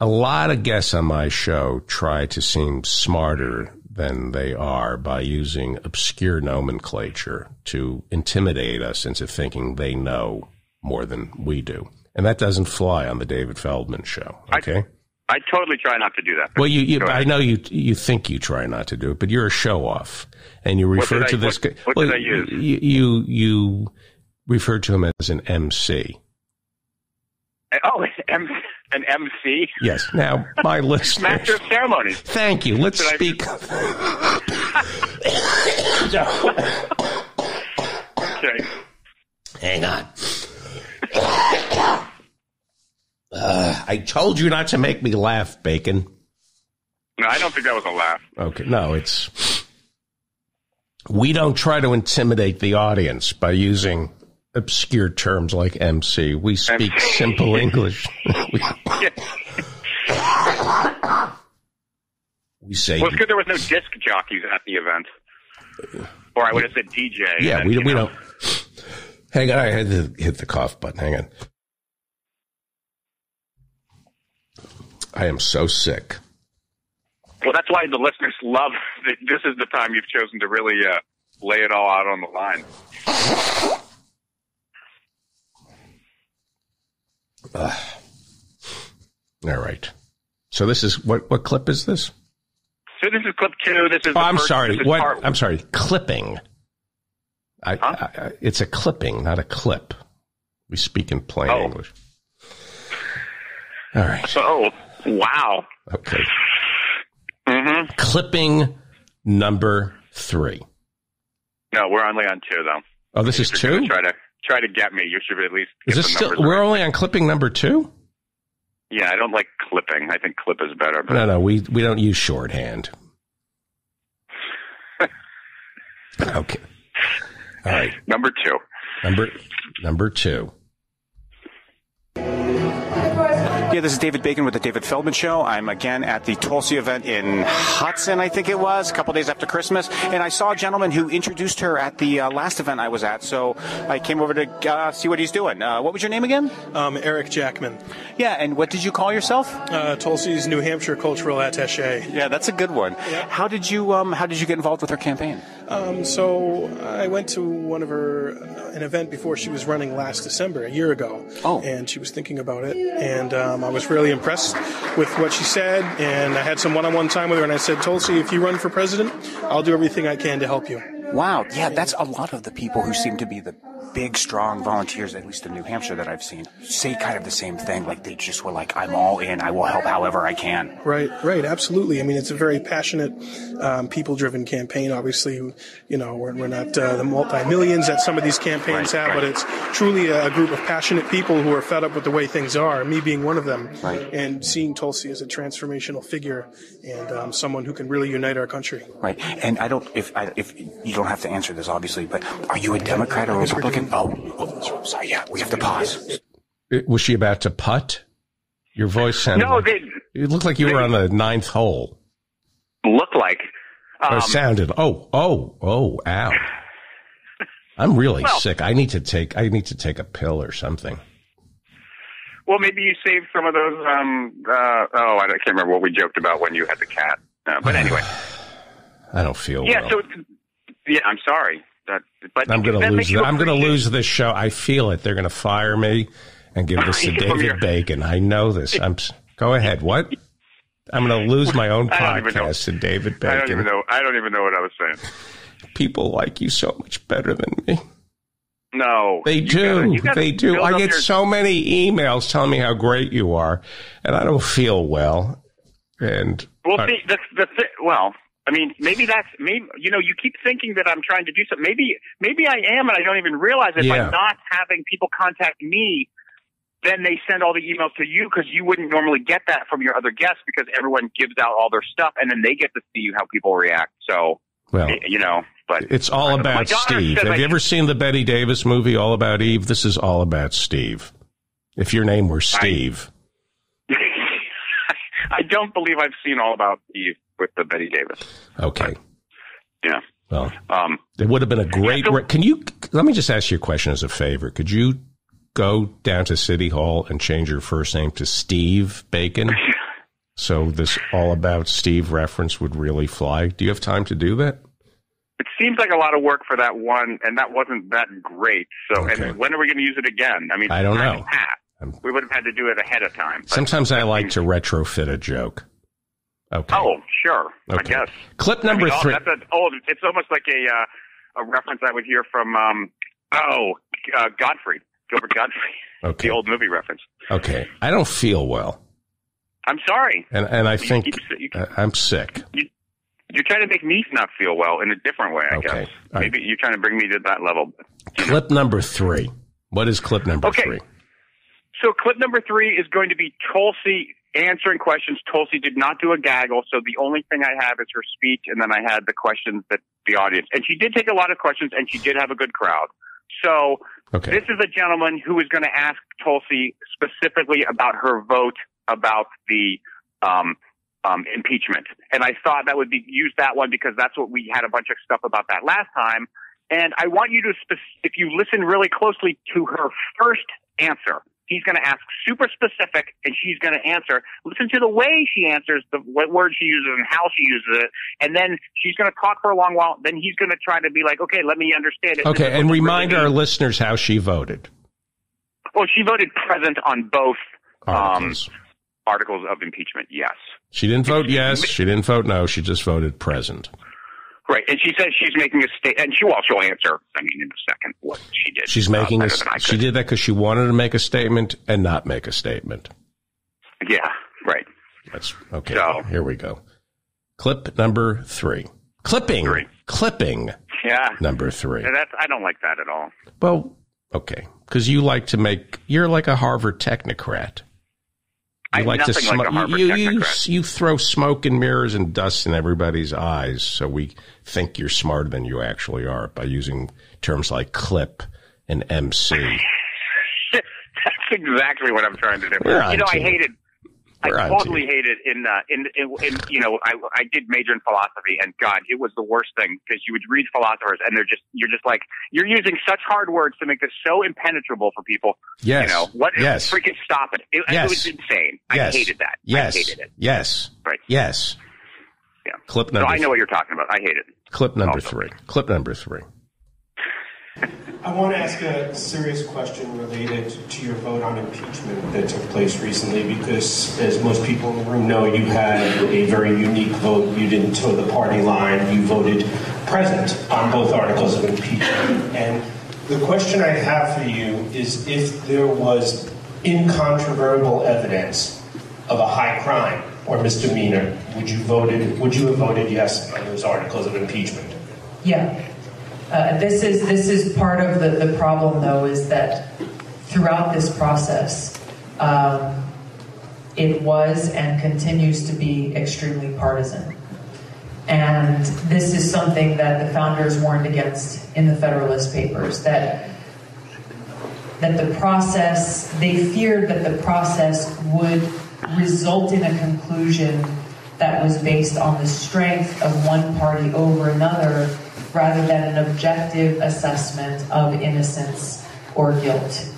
A lot of guests on my show try to seem smarter than they are by using obscure nomenclature to intimidate us into thinking they know more than we do. And that doesn't fly on the David Feldman show. Okay. I totally try not to do that. well, you, you I know you, you think you try not to do it, but you're a show off and you refer did I- to this. what- guy- what well, did I use? You, you, you refer to him as an MC. Oh, M- an MC, Yes. Now, my listeners. master of ceremonies. Thank you. Let's Did I- speak. Okay. Hang on. Uh, I told you not to make me laugh, Bacon. No, I don't think that was a laugh. Okay, no, it's. We don't try to intimidate the audience by using obscure terms like MC. We speak MC. simple English. we, we say, Well, it's good there was no disc jockeys at the event, or I would have said DJ. yeah, we, we know. don't. Hang on, I had to hit the cough button. Hang on. I am so sick. Well, that's why the listeners love. That this is the time you've chosen to really uh, lay it all out on the line. All right. So this is what what clip is this? So this is clip two. This is. Oh, the I'm first- sorry. What? part- I'm sorry. Clipping. I, Huh? I, I- it's a clipping, not a clip. We speak in plain Oh. English. All right. Oh, wow. Okay. hmm Clipping number three. No, we're only on two though. Oh, this is two. Try to try to get me. You should at least. Is this still? We're right. only on clipping number two. Yeah, I don't like clipping. I think clip is better. But No, no, we we don't use shorthand. okay. All right. number two. Number number two. Yeah, this is David Bacon with the David Feldman Show. I'm again at the Tulsi event in Hudson, I think it was, a couple days after Christmas. And I saw a gentleman who introduced her at the uh, last event I was at. So I came over to uh, see what he's doing. Uh, what was your name again? Um, Eric Jackman, Yeah, and what did you call yourself? uh, Tulsi's New Hampshire cultural attaché. Yeah, that's a good one. How did you um, How did you get involved with her campaign? Um, so I went to one of her uh, an event before she was running last December, a year ago. Oh. and she was thinking about it, and um, I was really impressed with what she said. And I had some one-on-one time with her, and I said, Tulsi, if you run for president, I'll do everything I can to help you. Wow, yeah, that's a lot of the people who seem to be the big, strong volunteers, at least in New Hampshire, that I've seen, say kind of the same thing. Like they just were like, "I'm all in. I will help however I can." Right, right, absolutely. I mean, it's a very passionate, um, people-driven campaign. Obviously, you know, we're, we're not uh, the multi-millions that some of these campaigns Right, have, but it's truly a group of passionate people who are fed up with the way things are. Me being one of them, Right. and seeing Tulsi as a transformational figure and um, someone who can really unite our country. Right, and I don't. If I, if you don't have to answer this, obviously, but are you a Democrat or a Republican? Oh, oh, sorry. Yeah, we have to pause. Was she about to putt? Your voice sounded. No, like- they it looked like you were on the ninth hole. look like. Or Um, sounded. Oh, oh, oh, ow! I'm really Well- sick. I need to take. I need to take a pill or something. well, maybe you saved some of those. Um, uh, oh, I can't remember what we joked about when you had the cat. Uh, but anyway, I don't feel yeah. well. So, yeah, I'm sorry. That, but I'm going to lose. The, I'm going to lose this show. I feel it. They're going to fire me, and give this to David Bacon. I know this. I'm. Go ahead. What? I'm going to lose my own I don't even know. podcast to David Bacon. I don't even know. I don't even know what I was saying. People like you so much better than me. No, They do. gotta- gotta they do. I get your- so many emails telling me how great you are, and I don't feel well. And Well, I- see, the the well, I mean, maybe that's maybe you know, you keep thinking that I'm trying to do something. Maybe maybe I am, and I don't even realize it Yeah. by not having people contact me. Then they send all the emails to you because you wouldn't normally get that from your other guests because everyone gives out all their stuff, and then they get to see how people react. So well, you know, but it's all about Steve. Have I- you ever seen the Bette Davis movie, All About Eve? This is all about Steve. If your name were Steve, I don't believe I've seen all about Eve with the Bette Davis. okay. Yeah. Well, Um, it would have been a great. so- re- Can you? Let me just ask you a question as a favor. Could you go down to City Hall and change your first name to Steve Bacon? So this all about Steve reference would really fly. Do you have time to do that? It seems like a lot of work for that one, and that wasn't that great. So, Okay. and when are we going to use it again? I mean, I don't know. has passed. I'm- We would have had to do it ahead of time. Sometimes I like to retrofit a joke. Okay. Oh, sure. I Okay. guess. Clip I number mean, oh, three. That's old. It's almost like a uh, a reference I would hear from um oh uh, Gottfried Gilbert Gottfried, Okay. the old movie reference. Okay. I don't feel well, I'm sorry. and and I You think keep- you- uh, I'm sick. You're trying to make me not feel well in a different way. I Okay. guess All right. maybe you're trying to bring me to that level. Clip number three. What is clip number Okay. three? So clip number three is going to be Tulsi answering questions. Tulsi did not do a gaggle, so the only thing I have is her speech, and then I had the questions that the audience. And she did take a lot of questions, and she did have a good crowd. So Okay. this is a gentleman who is going to ask Tulsi specifically about her vote about the um, um, impeachment. And I thought that would be use that one because that's what we had a bunch of stuff about that last time. And I want you to, if you listen really closely to her first answer, he's going to ask super specific, and she's going to answer. Listen to the way she answers, the what word she uses and how she uses it, and then she's going to talk for a long while. Then he's going to try to be like, okay, let me understand it. Okay, and remind really our listeners how she voted. Well, she voted present on both um, Articles. articles of impeachment. Yes, she didn't vote yes. She didn't vote no. She just voted present. Right. And she says she's making a statement, and she will also answer. I mean, in a second, what she did. She's uh, making a. better She did that because she wanted to make a statement and not make a statement. Yeah, right. That's okay. So- Here we go. Clip number three. Clipping. Three. Clipping Yeah, number three. and that's I don't like that at all. Well, okay, because you like to make. You're like a Harvard technocrat. You I'm like to nothing like you, you, you throw smoke and mirrors and dust in everybody's eyes, so we think you're smarter than you actually are by using terms like clip and MC. That's exactly what I'm trying to do. You know, I hated. I totally it. hated in, uh, in in in you know I I did major in philosophy and God it was the worst thing because you would read philosophers and they're just you're just like you're using such hard words to make this so impenetrable for people. Yes. You know what? Yes. Freaking stop it! It, Yes. it was insane. Yes. I hated that. Yes. I hated it. Yes. Right. Yes. Yeah. Clip So number. I know what you're talking about. I hate it. clip number Also. three. Clip number three. I want to ask a serious question related to your vote on impeachment that took place recently because, as most people in the room know, you had a very unique vote. You didn't toe the party line. You voted present on both articles of impeachment. And the question I have for you is if there was incontrovertible evidence of a high crime or misdemeanor, would you voted would you have voted yes on those articles of impeachment? Yeah. Uh, this is this is part of the, the problem though is that throughout this process um, it was and continues to be extremely partisan. And this is something that the founders warned against in the federalist papers that that the process they feared that the process would result in a conclusion that was based on the strength of one party over another rather than an objective assessment of innocence or guilt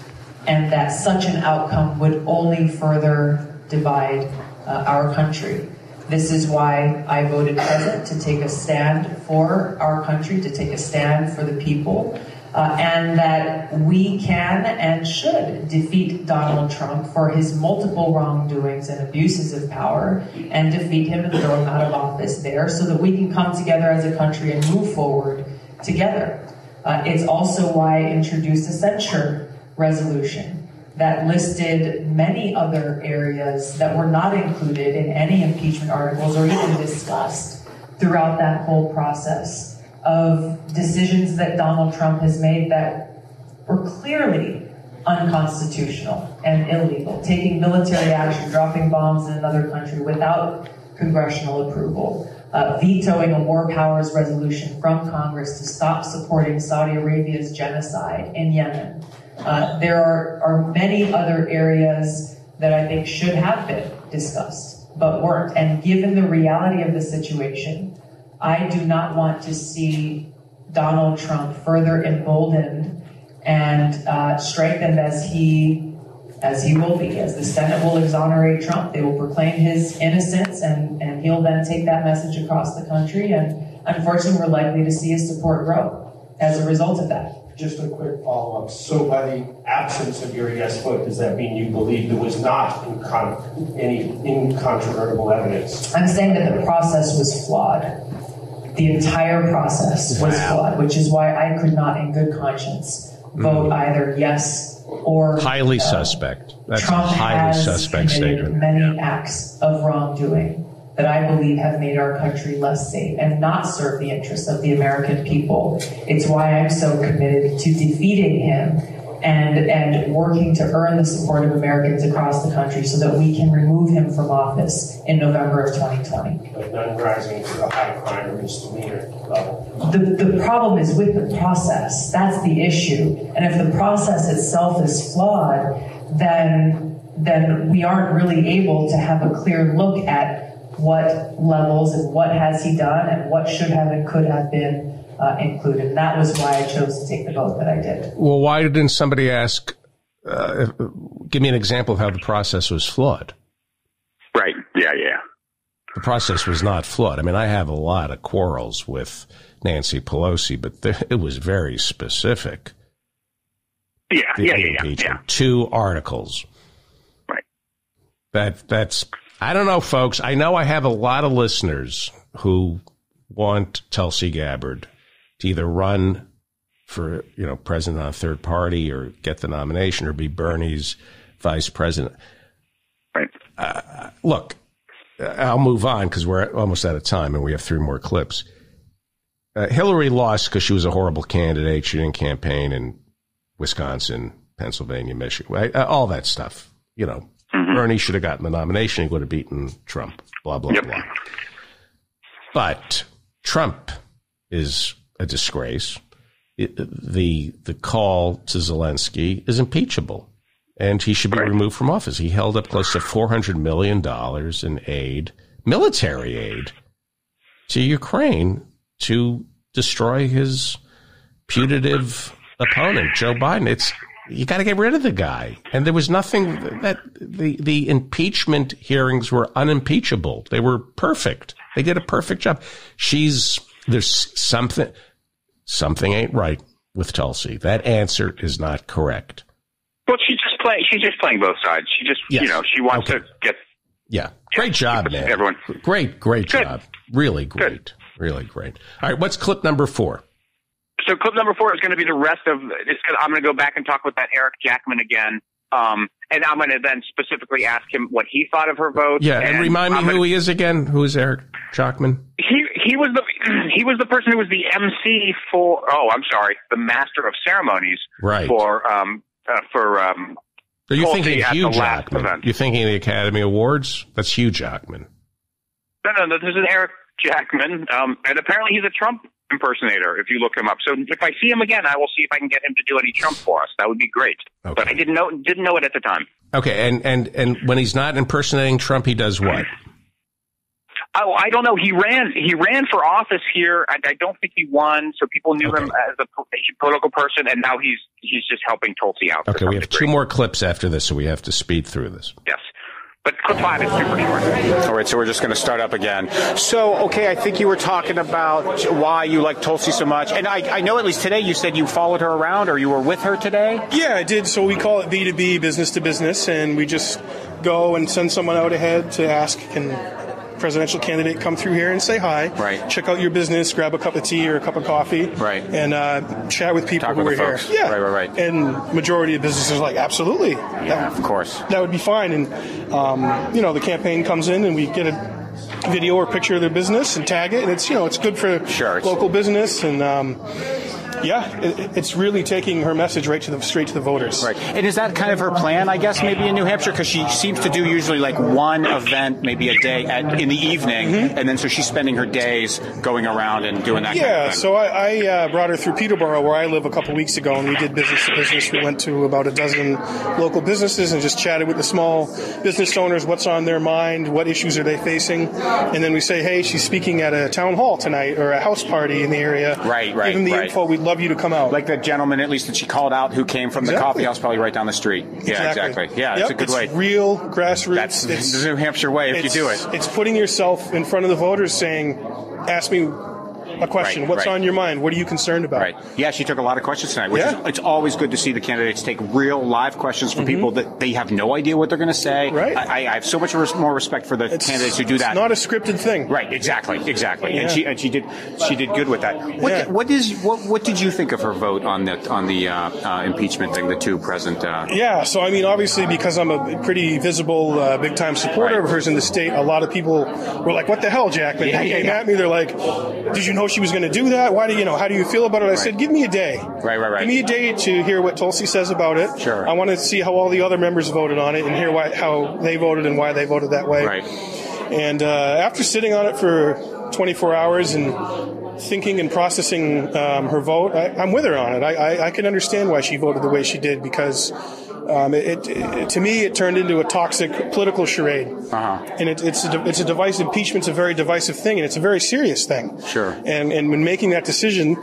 and that such an outcome would only further divide uh, our country. This is why I voted present to take a stand for our country, to take a stand for the people, uh, and that we can and should defeat Donald Trump for his multiple wrongdoings and abuses of power and defeat him and throw him out of office there so that we can come together as a country and move forward together. Uh, it's also why I introduced a censure resolution that listed many other areas that were not included in any impeachment articles or even discussed throughout that whole process of decisions that Donald Trump has made that were clearly unconstitutional and illegal, taking military action, dropping bombs in another country without congressional approval, uh, vetoing a war powers resolution from Congress to stop supporting Saudi Arabia's genocide in Yemen. Uh, there are, are many other areas that I think should have been discussed, but weren't. And given the reality of the situation, I do not want to see Donald Trump further emboldened and uh, strengthened as he as he will be. As the Senate will exonerate Trump, they will proclaim his innocence, and, and he'll then take that message across the country. And unfortunately, we're likely to see his support grow as a result of that. Just a quick follow up. So, by the absence of your yes vote, does that mean you believe there was not incon- any incontrovertible evidence? I'm saying that the process was flawed. The entire process was flawed, which is why I could not, in good conscience, vote mm. either yes or highly uh, suspect. That's Trump a highly suspect statement. Many yeah. acts of wrongdoing that I believe have made our country less safe and not serve the interests of the American people. It's why I'm so committed to defeating him and and working to earn the support of Americans across the country so that we can remove him from office in November of 2020. But none rising to the high crime or misdemeanor level. The, the problem is with the process. That's the issue. And if the process itself is flawed, then then we aren't really able to have a clear look at what levels and what has he done and what should have and could have been uh, included. And that was why I chose to take the vote that I did. Well, why didn't somebody ask, uh, give me an example of how the process was flawed? Right. Yeah, yeah. The process was not flawed. I mean, I have a lot of quarrels with Nancy Pelosi, but there, it was very specific. Yeah, yeah, yeah, yeah. Two articles. Right. That that's I don't know, folks. I know I have a lot of listeners who want Tulsi Gabbard to either run for, you know, president on a third party or get the nomination or be Bernie's vice president. Right. Uh, look, I'll move on because we're almost out of time and we have three more clips. Uh, Hillary lost because she was a horrible candidate. She didn't campaign in Wisconsin, Pennsylvania, Michigan, right? uh, all that stuff. You know, Mm-hmm. Bernie should have gotten the nomination. He would have beaten Trump. Blah blah yep. blah. But Trump is a disgrace. It, the the call to Zelensky is impeachable, and he should be right. removed from office. He held up close to four hundred million dollars in aid, military aid, to Ukraine to destroy his putative opponent, Joe Biden. It's you got to get rid of the guy. And there was nothing that the, the impeachment hearings were unimpeachable. They were perfect. They did a perfect job. She's, there's something, something ain't right with Tulsi. That answer is not correct. Well, she's just playing, she's just playing both sides. She just, yes. you know, she wants okay. to get. Yeah. Great job, man. Everyone. Great, great Good. job. Really great. Good. Really great. All right. What's clip number four? so clip number four is going to be the rest of. It's, I'm going to go back and talk with that Eric Jackman again. Um, and I'm going to then specifically ask him what he thought of her vote. Yeah, and, and remind me who he is again. Who is Eric Jackman? He he was the he was the person who was the MC for. Oh, I'm sorry, the master of ceremonies. Right. For um uh, for um. Are you thinking Hugh Jackman? You're thinking the Academy Awards? That's Hugh Jackman. No, no, no. This is Eric Jackman, um, and apparently he's a Trump impersonator if you look him up. So if I see him again, I will see if I can get him to do any Trump for us. That would be great. Okay. But I didn't know didn't know it at the time. Okay, and and and when he's not impersonating Trump, he does what? Oh, I don't know. He ran. He ran for office here. I, I don't think he won, so people knew okay. him as a political person, and now he's he's just helping Tulsi out. Okay, we have degree. two more clips after this, so we have to speed through this. Yes. But clip five is super short. All right, so we're just going to start up again. So, okay, I think you were talking about why you like Tulsi so much, and I, I know at least today you said you followed her around or you were with her today. Yeah, I did. So we call it B2B, business to business, and we just go and send someone out ahead to ask, can presidential candidate come through here and say hi, Right. check out your business, grab a cup of tea or a cup of coffee, Right. and uh, chat with people Talk who with are here. folks. Yeah, Right, right, right. And majority of businesses are like, absolutely, Yeah, of course. that would be fine. And um, you know, the campaign comes in and we get a video or picture of their business and tag it, and it's you know it's good for Sure, local business and. Um, yeah, it, it's really taking her message right to the straight to the voters. Right. And is that kind of her plan, I guess, maybe in New Hampshire? Because she seems to do usually like one event, maybe a day at, in the evening, and then so she's spending her days going around and doing that kind Yeah, of thing. so I, I uh, brought her through Peterborough, where I live, a couple weeks ago, and we did business to business. We went to about a dozen local businesses and just chatted with the small business owners. What's on their mind? What issues are they facing? And then we say, hey, she's speaking at a town hall tonight or a house party in the area. Right, right, Give them the right. info. We'd love you to come out. Like the gentleman, at least that she called out, who came from the coffee house, probably right down the street. Yeah, exactly. Yeah, Yep, it's a good it's way. Real grassroots. That's It's- the New Hampshire way if you do it. It's putting yourself in front of the voters, saying, "Ask me a question. Right, What's right. on your mind? What are you concerned about?" Right. Yeah, she took a lot of questions tonight, which Yeah. Mm-hmm. is, it's always good to see the candidates take real live questions from people that they have no idea what they're going to say. Right. I, I have so much res- more respect for the It's- candidates who do that. it's not a scripted thing. Right, exactly, exactly, Yeah. and she and she did she did good with that. What, Yeah. what is what what did you think of her vote on the on the uh, uh, impeachment thing? The two present. Uh, Yeah, so I mean, obviously, because I'm a pretty visible, uh, big time supporter Right. of hers in the state, a lot of people were like, "What the hell, Jackman?" Yeah, they came at me. They're like, "Did you know she was going to do that? Why do you know? How do you feel about it?" I said, "Give me a day. Right, right, right. Give me a day to hear what Tulsi says about it. Sure. I want to see how all the other members voted on it and hear why, how they voted and why they voted that way. right. And uh, after sitting on it for 24 hours and thinking and processing um, her vote, I, I'm with her on it. I, I, I can understand why she voted the way she did because um, it, it, to me it turned into a toxic political charade. Uh-huh. And it, it's a, it's a device. Impeachment's a very divisive thing, and it's a very serious thing. Sure. And and when making that decision,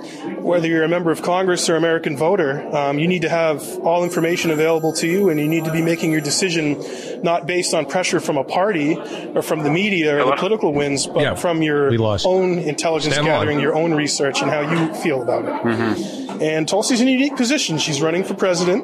whether you're a member of Congress or American voter, um, you need to have all information available to you, and you need to be making your decision not based on pressure from a party or from the media or the political winds, but Yeah, from your own intelligence Stand on. gathering, your own research, and how you feel about it. And Tulsi's in a unique position. She's running for president.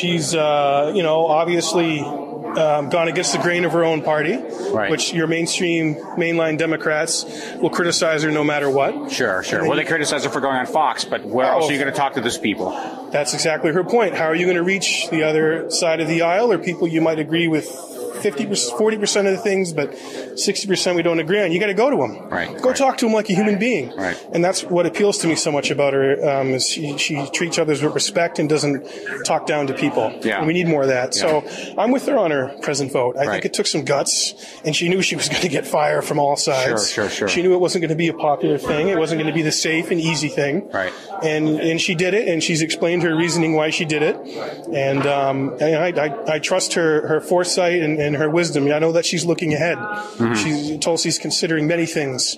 She's, uh, you know, obviously um, gone against the grain of her own party, Right. which your mainstream, mainline Democrats will criticize her no matter what. Sure, sure. Well, they criticize her for going on Fox, but where else Oh. are you going to talk to those people? That's exactly her point. How are you going to reach the other side of the aisle or people you might agree with 50 40% of the things, but 60% we don't agree on? You got to go to them. Right, Go right. talk to them like a human being. Right. And that's what appeals to me so much about her um, is she, she treats others with respect and doesn't talk down to people. Yeah. And we need more of that. So I'm with her on her present vote. I Right. think it took some guts, and she knew she was going to get fire from all sides. Sure, sure, sure. She knew it wasn't going to be a popular thing. It wasn't going to be the safe and easy thing Right. and and she did it, and she's explained her reasoning why she did it, and um, and I, I, I trust her her foresight and, and her wisdom. I know that she's looking ahead. Mm-hmm. She's Tulsi's considering many things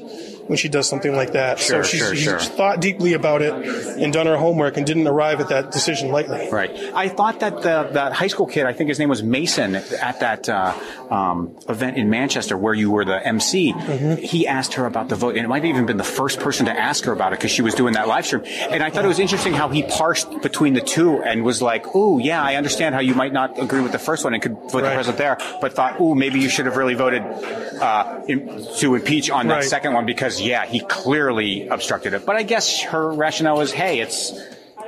when she does something like that. Sure, so she's, sure, she's sure. thought deeply about it and done her homework and didn't arrive at that decision lightly. Right. I thought that the, that high school kid, I think his name was Mason, at that uh, um, event in Manchester where you were the MC, Mm-hmm. he asked her about the vote, and it might have even been the first person to ask her about it because she was doing that live stream. And I thought it was interesting how he parsed between the two and was like, "Ooh, yeah, I understand how you might not agree with the first one and could vote the president there, but thought, ooh, maybe you should have really voted uh, in, to impeach on that Right. second one because, yeah, he clearly obstructed it." But I guess her rationale is, "Hey, it's."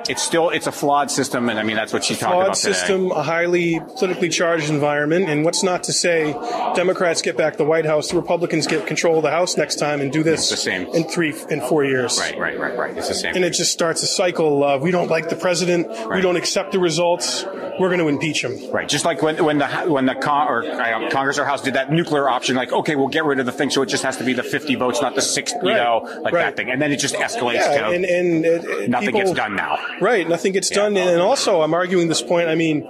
It's still it's a flawed system, and I mean that's what she talked Flawed about today. system, a highly politically charged environment, and what's not to say Democrats get back the White House, the Republicans get control of the House next time and do this It's the same. in three in four years. Right, right, right, right. It's the same. and it just starts a cycle of we don't like the president, we don't accept the results, we're going to impeach him. Right, just like when when the when the con- or uh, Congress or House did that nuclear option, like okay, we'll get rid of the thing, so it just has to be the fifty votes, not the six, you Right, know, like right. that thing, and then it just escalates Yeah, to and and nothing people- gets done now. Right, nothing gets Yeah. done, and also I'm arguing this point. I mean,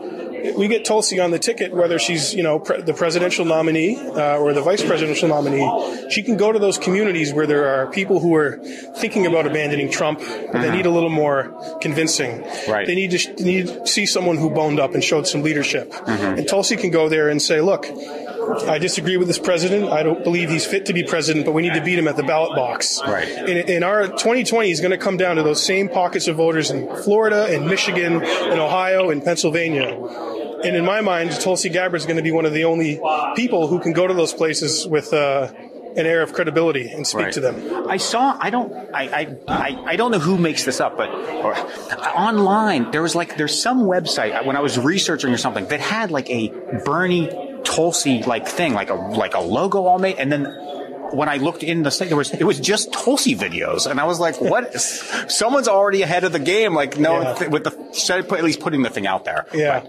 we get Tulsi on the ticket, whether she's you know pre- the presidential nominee uh, or the vice presidential nominee, she can go to those communities where there are people who are thinking about abandoning Trump, but they need a little more convincing. Right. They need to sh- need to see someone who boned up and showed some leadership. And Tulsi can go there and say, look. I disagree with this president. I don't believe he's fit to be president, but we need to beat him at the ballot box. Right. In, in our 2020 is going to come down to those same pockets of voters in Florida, and Michigan, and Ohio, and Pennsylvania. And in my mind, Tulsi Gabbard is going to be one of the only people who can go to those places with uh, an air of credibility and speak Right. to them. I saw. I don't. I, I. I. I don't know who makes this up, but or, online there was like there's some website when I was researching or something that had like a Bernie Tulsi like thing, like a like a logo all made, and then. When I looked in the thing, there was it was just Tulsi videos, and I was like, "What? Someone's already ahead of the game." Like, no, Yeah. th- with the said- at least putting the thing out there. Yeah,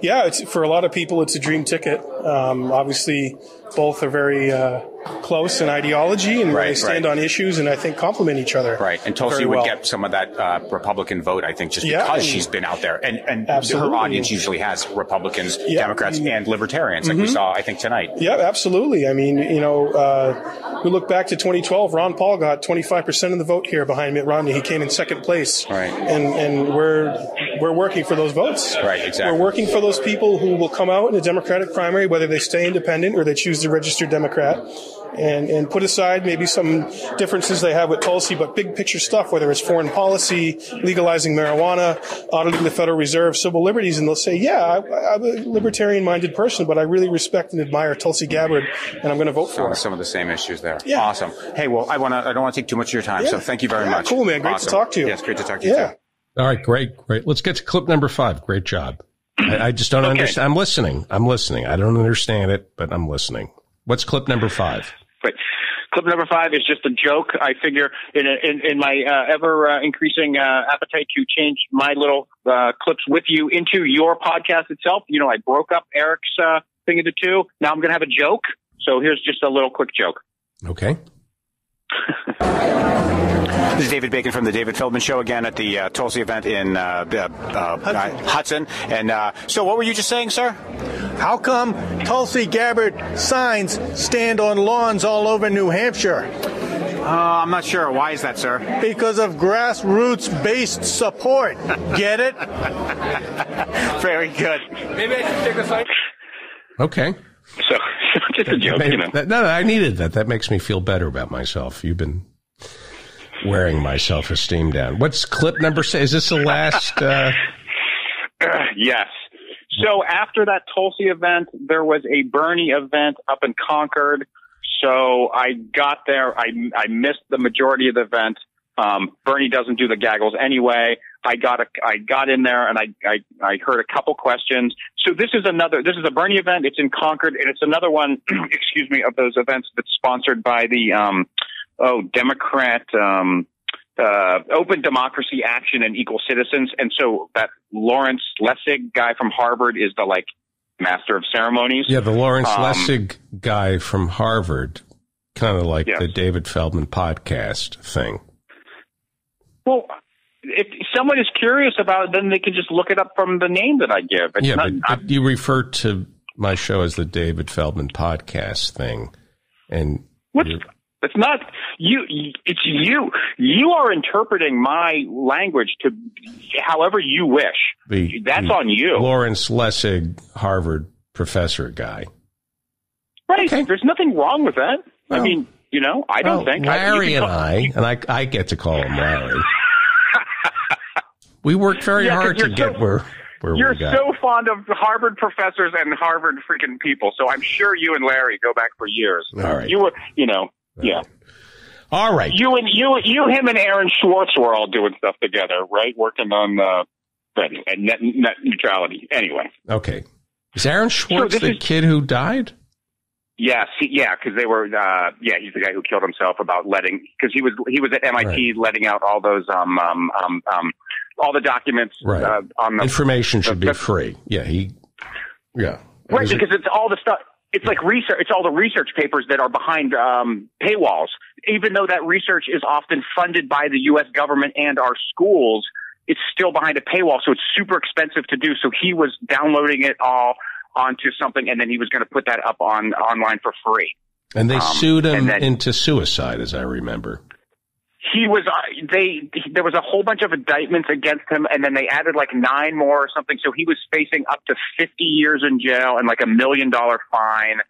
yeah. It's for a lot of people, it's a dream ticket. Um, obviously, both are very uh, close in ideology and Right, they stand right. on issues, and I think complement each other. Right, and Tulsi would well. get some of that uh, Republican vote, I think, just Yeah, because she's been out there, and and Absolutely. her audience usually has Republicans, Yeah. Mm-hmm. Democrats, and Libertarians, like we saw, I think tonight. Yeah, absolutely. I mean, you know, uh, we look back to 2012. Ron Paul got 25 percent of the vote here behind Mitt Romney. He came in second place. Right. And and we're we're working for those votes. Right, exactly. We're working for those people who will come out in a Democratic primary, whether they stay independent or they choose to register Democrat. And, and put aside maybe some differences they have with Tulsi, but big picture stuff, whether it's foreign policy, legalizing marijuana, auditing the Federal Reserve, civil liberties, and they'll say, yeah, I, I'm a libertarian minded person, but I really respect and admire Tulsi Gabbard, and I'm going to vote for On her. some of the same issues there. Yeah. Awesome. Hey, well, I want to. I don't want to take too much of your time, so thank you very Yeah, much. cool, man. Great to talk to you. Yes, great to talk to you Yeah. too. All right, great, great. Let's get to clip number five. Great job. I, I just don't understand. I'm listening. I'm listening. I don't understand it, but I'm listening. What's clip number five? Great. Clip number five is just a joke. I figure in in, in my uh, ever uh, increasing uh, appetite to change my little uh, clips with you into your podcast itself. You know, I broke up Eric's uh, thing into two. Now I'm going to have a joke. So here's just a little quick joke. Okay. This is David Bacon from the David Feldman Show again at the uh, Tulsi event in uh, uh, uh, Hudson. And uh, so, what were you just saying, sir? How come Tulsi Gabbard signs stand on lawns all over New Hampshire? Uh, I'm not sure. Why is that, sir? Because of grassroots based support. Get it? Very good. Maybe I should take a sign. Okay. So just a joke, you know. That- no, no, I needed that. That makes me feel better about myself. You've been wearing my self esteem down. What's clip number six? Is this the last? Uh, yes. So after that Tulsi event, there was a Bernie event up in Concord. So I got there. I I missed the majority of the event. Um, Bernie doesn't do the gaggles anyway. I got a, I got in there and I, I, I heard a couple questions. So this is another, this is a Bernie event. It's in Concord and it's another one, excuse me, of those events that's sponsored by the, um, oh, Democrat, um, uh, Open Democracy Action and Equal Citizens. And so that Lawrence Lessig guy from Harvard is the like master of ceremonies. yeah, the Lawrence Um, Lessig guy from Harvard, kind of like Yes. the David Feldman podcast thing. Well, if someone is curious about it, then they can just look it up from the name that I give. It's yeah, not, but, but you refer to my show as the David Feldman podcast thing, and What's it's not you. It's you. You are interpreting my language to however you wish. the That's the on you, Lawrence Lessig, Harvard professor guy. right? okay. There's nothing wrong with that. I mean, you know, I don't Well, think I- you Larry and call- I, and I, I get to call him Larry. we worked very Yeah, hard to you're get so- where where You're so fond of Harvard professors and Harvard freaking people, so I'm sure you and Larry go back for years. All right. You were, you know, yeah. All right. You and you, you, him, and Aaron Swartz were all doing stuff together, right? Working on uh, anyway, net, net neutrality. Anyway, Okay. Is Aaron Swartz the is- kid who died? Yeah, see, yeah, because they were, uh, yeah, he's the guy who killed himself about letting, because he was he was at MIT letting out all those um um um um all the documents Right. uh, on the Information should be the- free. Yeah, he. Yeah. Right, Is it- because it's all the stuff. It's like research. It's all the research papers that are behind um, paywalls. Even though that research is often funded by the U.S. government and our schools, it's still behind a paywall, so it's super expensive to do. So he was downloading it all onto something, and then he was going to put that up on online for free. And they Um, sued him then- into suicide, as I remember. He was uh, they there was a whole bunch of indictments against him, and then they added like nine more or something. So he was facing up to fifty years in jail and like a million dollar fine.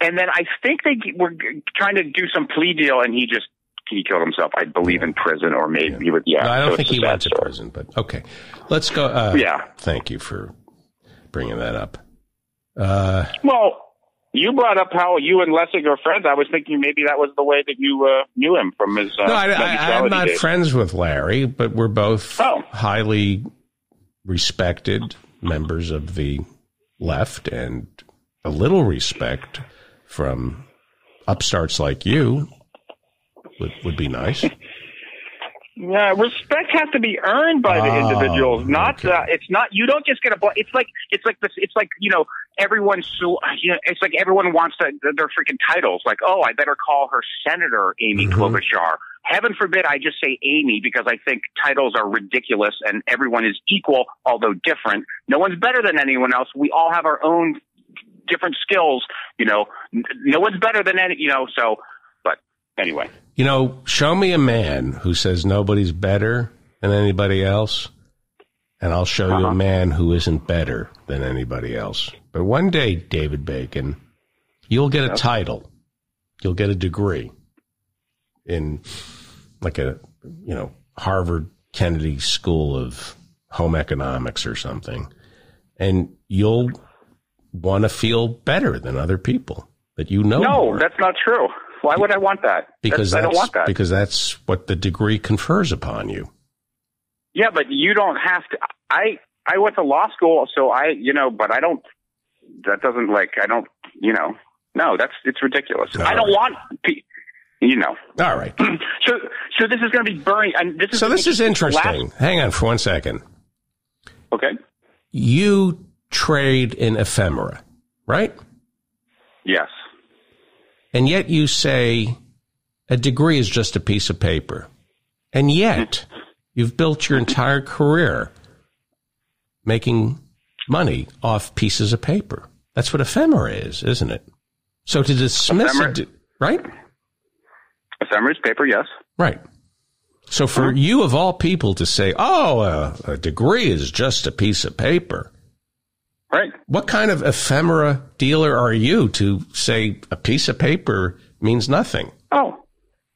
And then I think they were trying to do some plea deal, and he just he killed himself. I believe in prison, or maybe he would. Yeah, No, I don't it's think he went to prison, but okay. Let's go. Uh, Yeah. Thank you for bringing that up. Uh, Well, you brought up how you and Lessig are friends. I was thinking maybe that was the way that you uh, knew him from his. Uh, no, I, I'm not days. friends with Larry, but we're both Oh. highly respected members of the left and a little respect from upstarts like you would, would be nice. Yeah, respect has to be earned by the Oh, individuals. Not okay. uh, it's not. You don't just get a. It's like it's like this. It's like you know everyone's so. You know, it's like everyone wants to, their freaking titles. Like, oh, I better call her Senator Amy Mm-hmm. Klobuchar. Heaven forbid I just say Amy because I think titles are ridiculous and everyone is equal, although different. No one's better than anyone else. We all have our own different skills. You know, no one's better than any. You know, so. But anyway. You know, show me a man who says nobody's better than anybody else, and I'll show you a uh-huh. man who isn't better than anybody else. But one day, David Bacon, you'll get a title, you'll get a degree in like a, you know, Harvard Kennedy School of Home Economics or something, and you'll want to feel better than other people that you know. No, more. that's not true. Why would I want that? because That's- I don't want that. because that's what the degree confers upon you. yeah, but you don't have to. I I went to law school, so I you know, but I don't. That doesn't like I don't. You know, no, that's it's ridiculous. I don't want. pe- You know. All right. So so this is going to be Bernie. And this is So this is interesting. Hang on for one second. okay. You trade in ephemera, right? Yes. And yet you say a degree is just a piece of paper. And yet you've built your entire career making money off pieces of paper. That's what ephemera is, isn't it? So to dismiss Ephemera- it, right? Ephemeris paper. Yes. Right. So for mm-hmm. you of all people to say, "Oh, a, a degree is just a piece of paper," Right. what kind of ephemera dealer are you to say a piece of paper means nothing? Oh.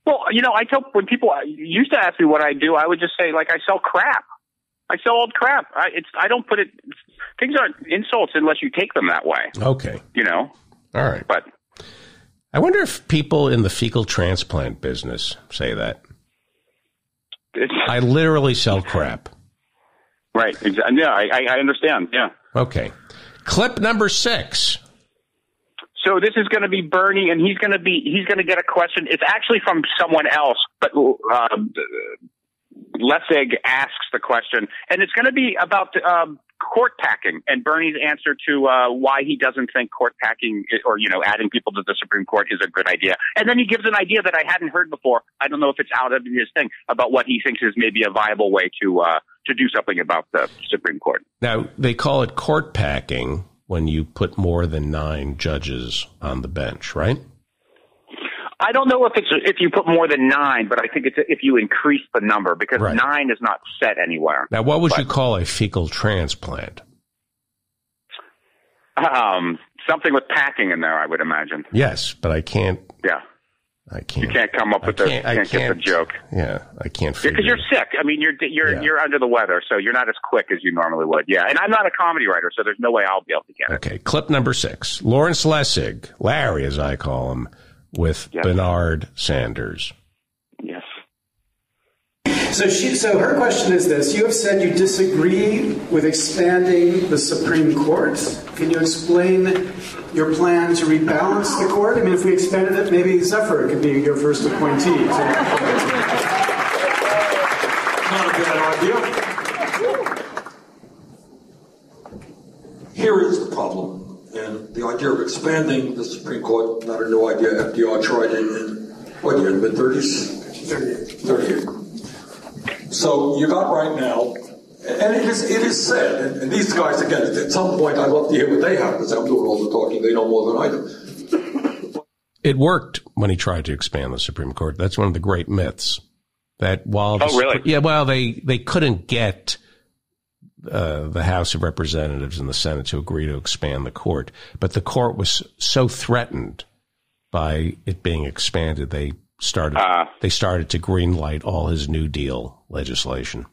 Well, you know, I tell when people uh, used to ask me what I do, I would just say like I sell crap. I sell old crap. I, it's I don't put it. Things aren't insults unless you take them that way. Okay, You know. all right. But I wonder if people in the fecal transplant business say that. I literally sell crap. right. Exactly. Yeah, I, I- I understand. Yeah. Okay. Clip number six. So this is going to be Bernie, and he's going to be he's going to get a question. It's actually from someone else, but uh, Lessig asks the question, and it's going to be about um, court packing and Bernie's answer to uh, why he doesn't think court packing or you know adding people to the Supreme Court is a good idea. And then he gives an idea that I hadn't heard before. I don't know if it's out of his thing about what he thinks is maybe a viable way to uh, to do something about the Supreme Court. Now, they call it court packing when you put more than nine judges on the bench, right? I don't know if it's if you put more than nine, but I think it's if you increase the number because Right. nine is not set anywhere. Now, what would But- you call a fecal transplant? Um, something with packing in there, I would imagine. Yes, but I can't. Yeah, I can't. you can't come up I with the can't- I can't get the joke Yeah, I can't because you're sick. I mean, you're you're Yeah. you're under the weather, so you're not as quick as you normally would. Yeah, and I'm not a comedy writer, so there's no way I'll be able to get it. Okay, clip number six. Lawrence Lessig, Larry as I call him, with Yes. Bernard Sanders. Yes. So she, so her question is this: You have said you disagree with expanding the Supreme Court. Can you explain your plan to rebalance the court? I mean, if we expanded it, maybe Zephyr could be your first appointee. Not a bad idea. Here is the problem, and the idea of expanding the Supreme Court, not a new idea. FDR tried it in, what year, mid 30s? 38. 38. So you got right now And it is, it is said, and, and these guys, again, at some point, I'd love to hear what they have because. I'm doing all the talking. They know more than I do. It worked when he tried to expand the Supreme Court. That's one of the great myths. That while the, Oh, really? yeah, well, they they couldn't get uh, the House of Representatives and the Senate to agree to expand the court, but the court was so threatened by it being expanded, they started Ah. they started to greenlight all his New Deal legislation.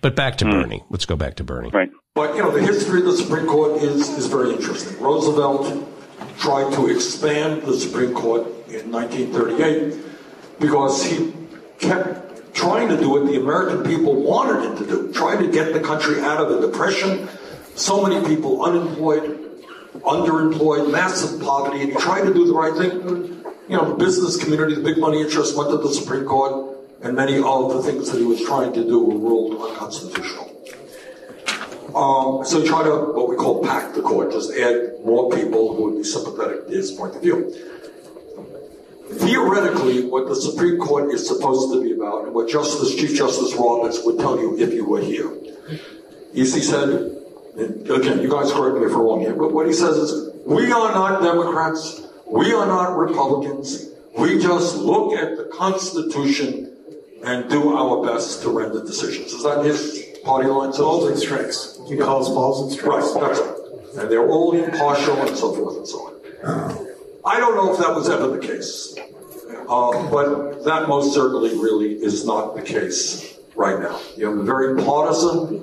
But back to Bernie. Let's go back to Bernie. Right. But, you know, the history of the Supreme Court is, is very interesting. Roosevelt tried to expand the Supreme Court in 1938 because he kept trying to do what the American people wanted him to do, trying to get the country out of the depression. So many people unemployed, underemployed, massive poverty, and he tried to do the right thing. You know, the business community, the big money interests went to the Supreme Court, and many of the things that he was trying to do were ruled unconstitutional. Um, so he tried to, what we call pack the court, just add more people who would be sympathetic to his point of view. Theoretically, what the Supreme Court is supposed to be about, and what Justice, Chief Justice Roberts would tell you if you were here, is he said, again, you guys correct me if I'm wrong here, but what he says is, we are not Democrats, we are not Republicans, we just look at the Constitution and do our best to render decisions. Is that his party line? Balls and strikes. He calls balls and strikes. Right, that's right. And they're all impartial and so forth and so on. Uh-huh. I don't know if that was ever the case, uh, but that most certainly really is not the case right now. You have a very partisan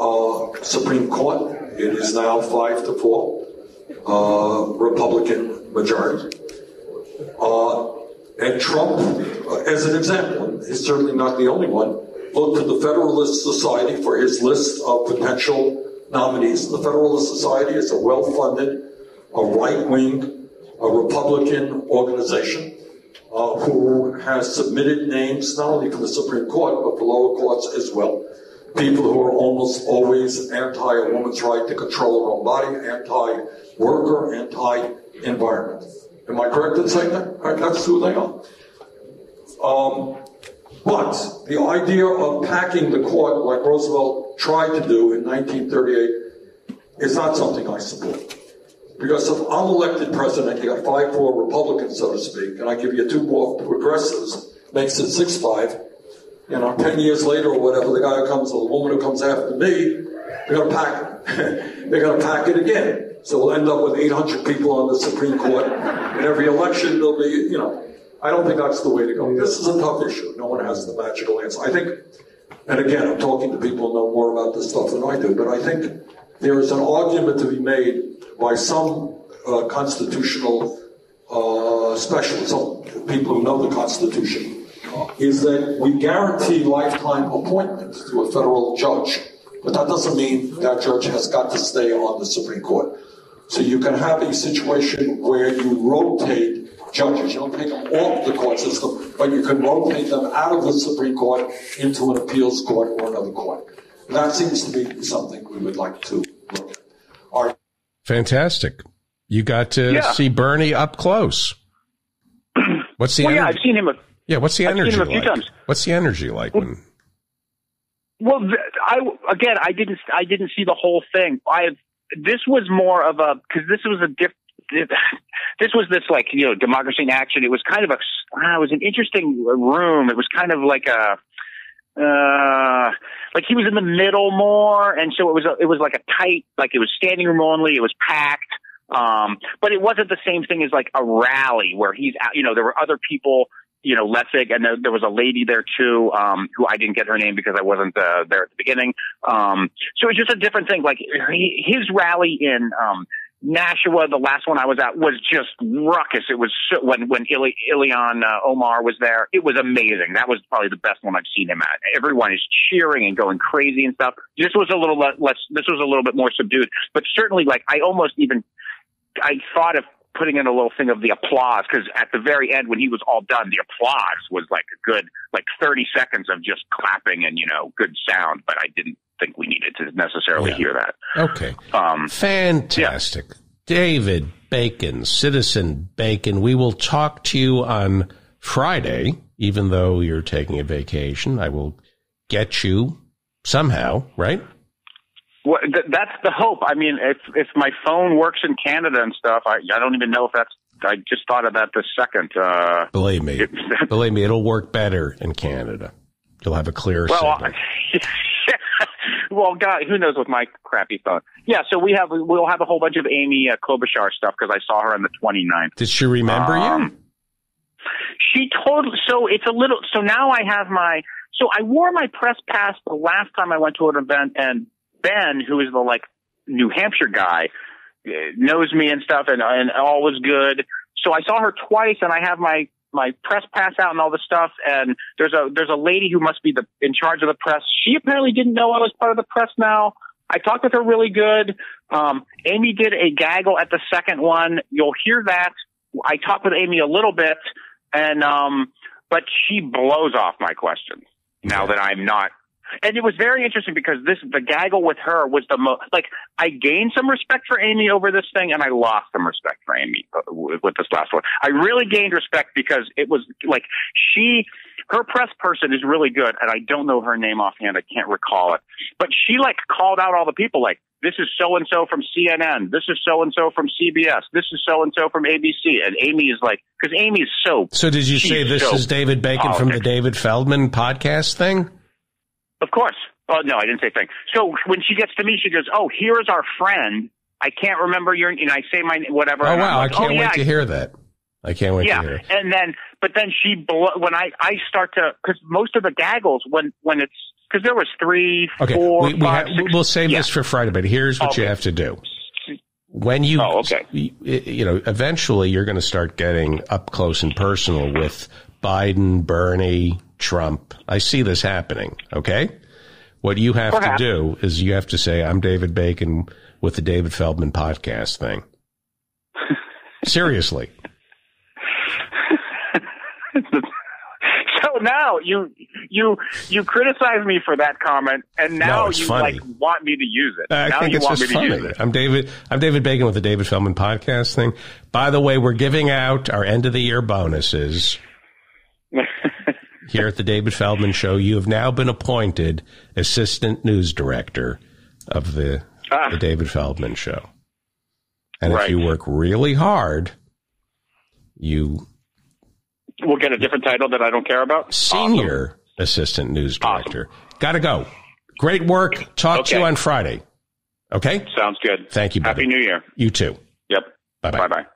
uh, Supreme Court. It is now five to four, uh, Republican majority. Uh, and Trump, uh, as an example, is certainly not the only one, looked to the Federalist Society for his list of potential nominees. The Federalist Society is a well-funded, a right-wing, a Republican organization uh, who has submitted names not only for the Supreme Court but for lower courts as well. People who are almost always anti a woman's right to control her own body, anti worker, anti environment. Am I correct in saying that? Right, that's who they are. Um, but the idea of packing the court like Roosevelt tried to do in 1938 is not something I support. Because if I'm elected president, you got five, four Republicans, so to speak, and I give you two more progressives, makes it six, five. You know, ten years later or whatever, the guy who comes, or the woman who comes after me, they're gonna pack it. they're gonna pack it again. So we'll end up with 800 people on the Supreme Court. In every election, there'll be, you know, I don't think that's the way to go. This is a tough issue. No one has the magical answer. I think, and again, I'm talking to people who know more about this stuff than I do, but I think there is an argument to be made by some uh, constitutional uh, specialists, people who know the Constitution, is that we guarantee lifetime appointments to a federal judge. But that doesn't mean that judge has got to stay on the Supreme Court. So you can have a situation where you rotate judges. You don't take them off the court system, but you can rotate them out of the Supreme Court into an appeals court or another court. That seems to be something we would like to look at. Fantastic. You got to Yeah. see Bernie up close. What's the Well, yeah, energy? I've seen him. A, yeah, what's the I've seen energy him a few like? times. What's the energy like when well, I again, I didn't, I didn't see the whole thing. I this was more of a because this was a diff. This was this like you know democracy in action. It was kind of a ah, it was an interesting room. It was kind of like a uh like he was in the middle more and so it was a, it was like a tight like it was standing room only it was packed um but it wasn't the same thing as like a rally where he's out you know there were other people you know Lessig and there, there was a lady there too um who I didn't get her name because I wasn't uh, there at the beginning um so it was just a different thing. Like he, his rally in um Nashua, the last one I was at, was just ruckus. It was so, when when Ili, Ilhan uh, Omar was there. It was amazing. That was probably the best one I've seen him at. Everyone is cheering and going crazy and stuff. This was a little less. This was a little bit more subdued, but certainly, like I almost even I thought of putting in a little thing of the applause because at the very end when he was all done, the applause was like a good like thirty seconds of just clapping and you know good sound. But I didn't think we needed to necessarily hear that. Okay. Um, Fantastic. David Bacon, Citizen Bacon, we will talk to you on Friday, even though you're taking a vacation. I will get you somehow, right? Well, th- that's the hope. I mean, if if my phone works in Canada and stuff, I I don't even know if that's. I just thought of that this second. Uh, Believe me, believe me, it'll work better in Canada. You'll have a clearer well, signal. well, God, who knows with my crappy phone? Yeah, so we have we'll have a whole bunch of Amy uh, Klobuchar stuff because I saw her on the 29th. Did she remember you? Um, She told so it's a little so now I have my so I wore my press pass the last time I went to an event and Ben, who is the like New Hampshire guy, uh, knows me and stuff and and all was good. So I saw her twice and I have my my press pass out and all this stuff and there's a there's a lady who must be the in charge of the press. She apparently didn't know I was part of the press now. I talked with her really good. Um, Amy did a gaggle at the second one. You'll hear that. I talked with Amy a little bit and um but she blows off my questions now that I'm not and it was very interesting because this the gaggle with her was the most like I gained some respect for Amy over this thing and I lost some respect for Amy uh, with with this last one. I really gained respect because it was like she her press person is really good and I don't know her name offhand. I can't recall it. But she like called out all the people like this is so and so from CNN. This is so and so from CBS. This is so and so from ABC. And Amy is like, because Amy is so. So did you say this so is David Bacon from the. David Feldman podcast thing? Of course. Oh no, I didn't say thing. So when she gets to me, she goes, "Oh, here's our friend. I can't remember your." And I say my whatever. Oh wow, I can't oh, wait yeah, to hear that. I can't wait yeah, to hear. it. and then but then she blo- when I I start to because most of the gaggles when when it's because there was three, Okay, four, we, we five, ha- six- we'll save yeah. this for Friday, but here's what you have to do. When you, Oh, okay. you, you know, eventually you're going to start getting up close and personal with Biden, Bernie, Trump. I see this happening. Okay. What you have Perhaps. to do is you have to say, I'm David Bacon with the David Feldman podcast thing. Seriously. So now you you you criticize me for that comment, and now No, you funny. like want me to use it. I now think you it's want just me to use funny. it. I'm David. I'm David Bacon with the David Feldman podcast thing. By the way, we're giving out our end of the year bonuses here at the David Feldman Show. You have now been appointed assistant news director of the, Ah. the David Feldman Show. And if you work really hard, you We'll get a different title that I don't care about. senior assistant news director. Got to go. Great work. Talk to you on Friday. Okay. Sounds good. Thank you. Buddy. Happy. New Year. You too. Yep. Bye bye. Bye bye.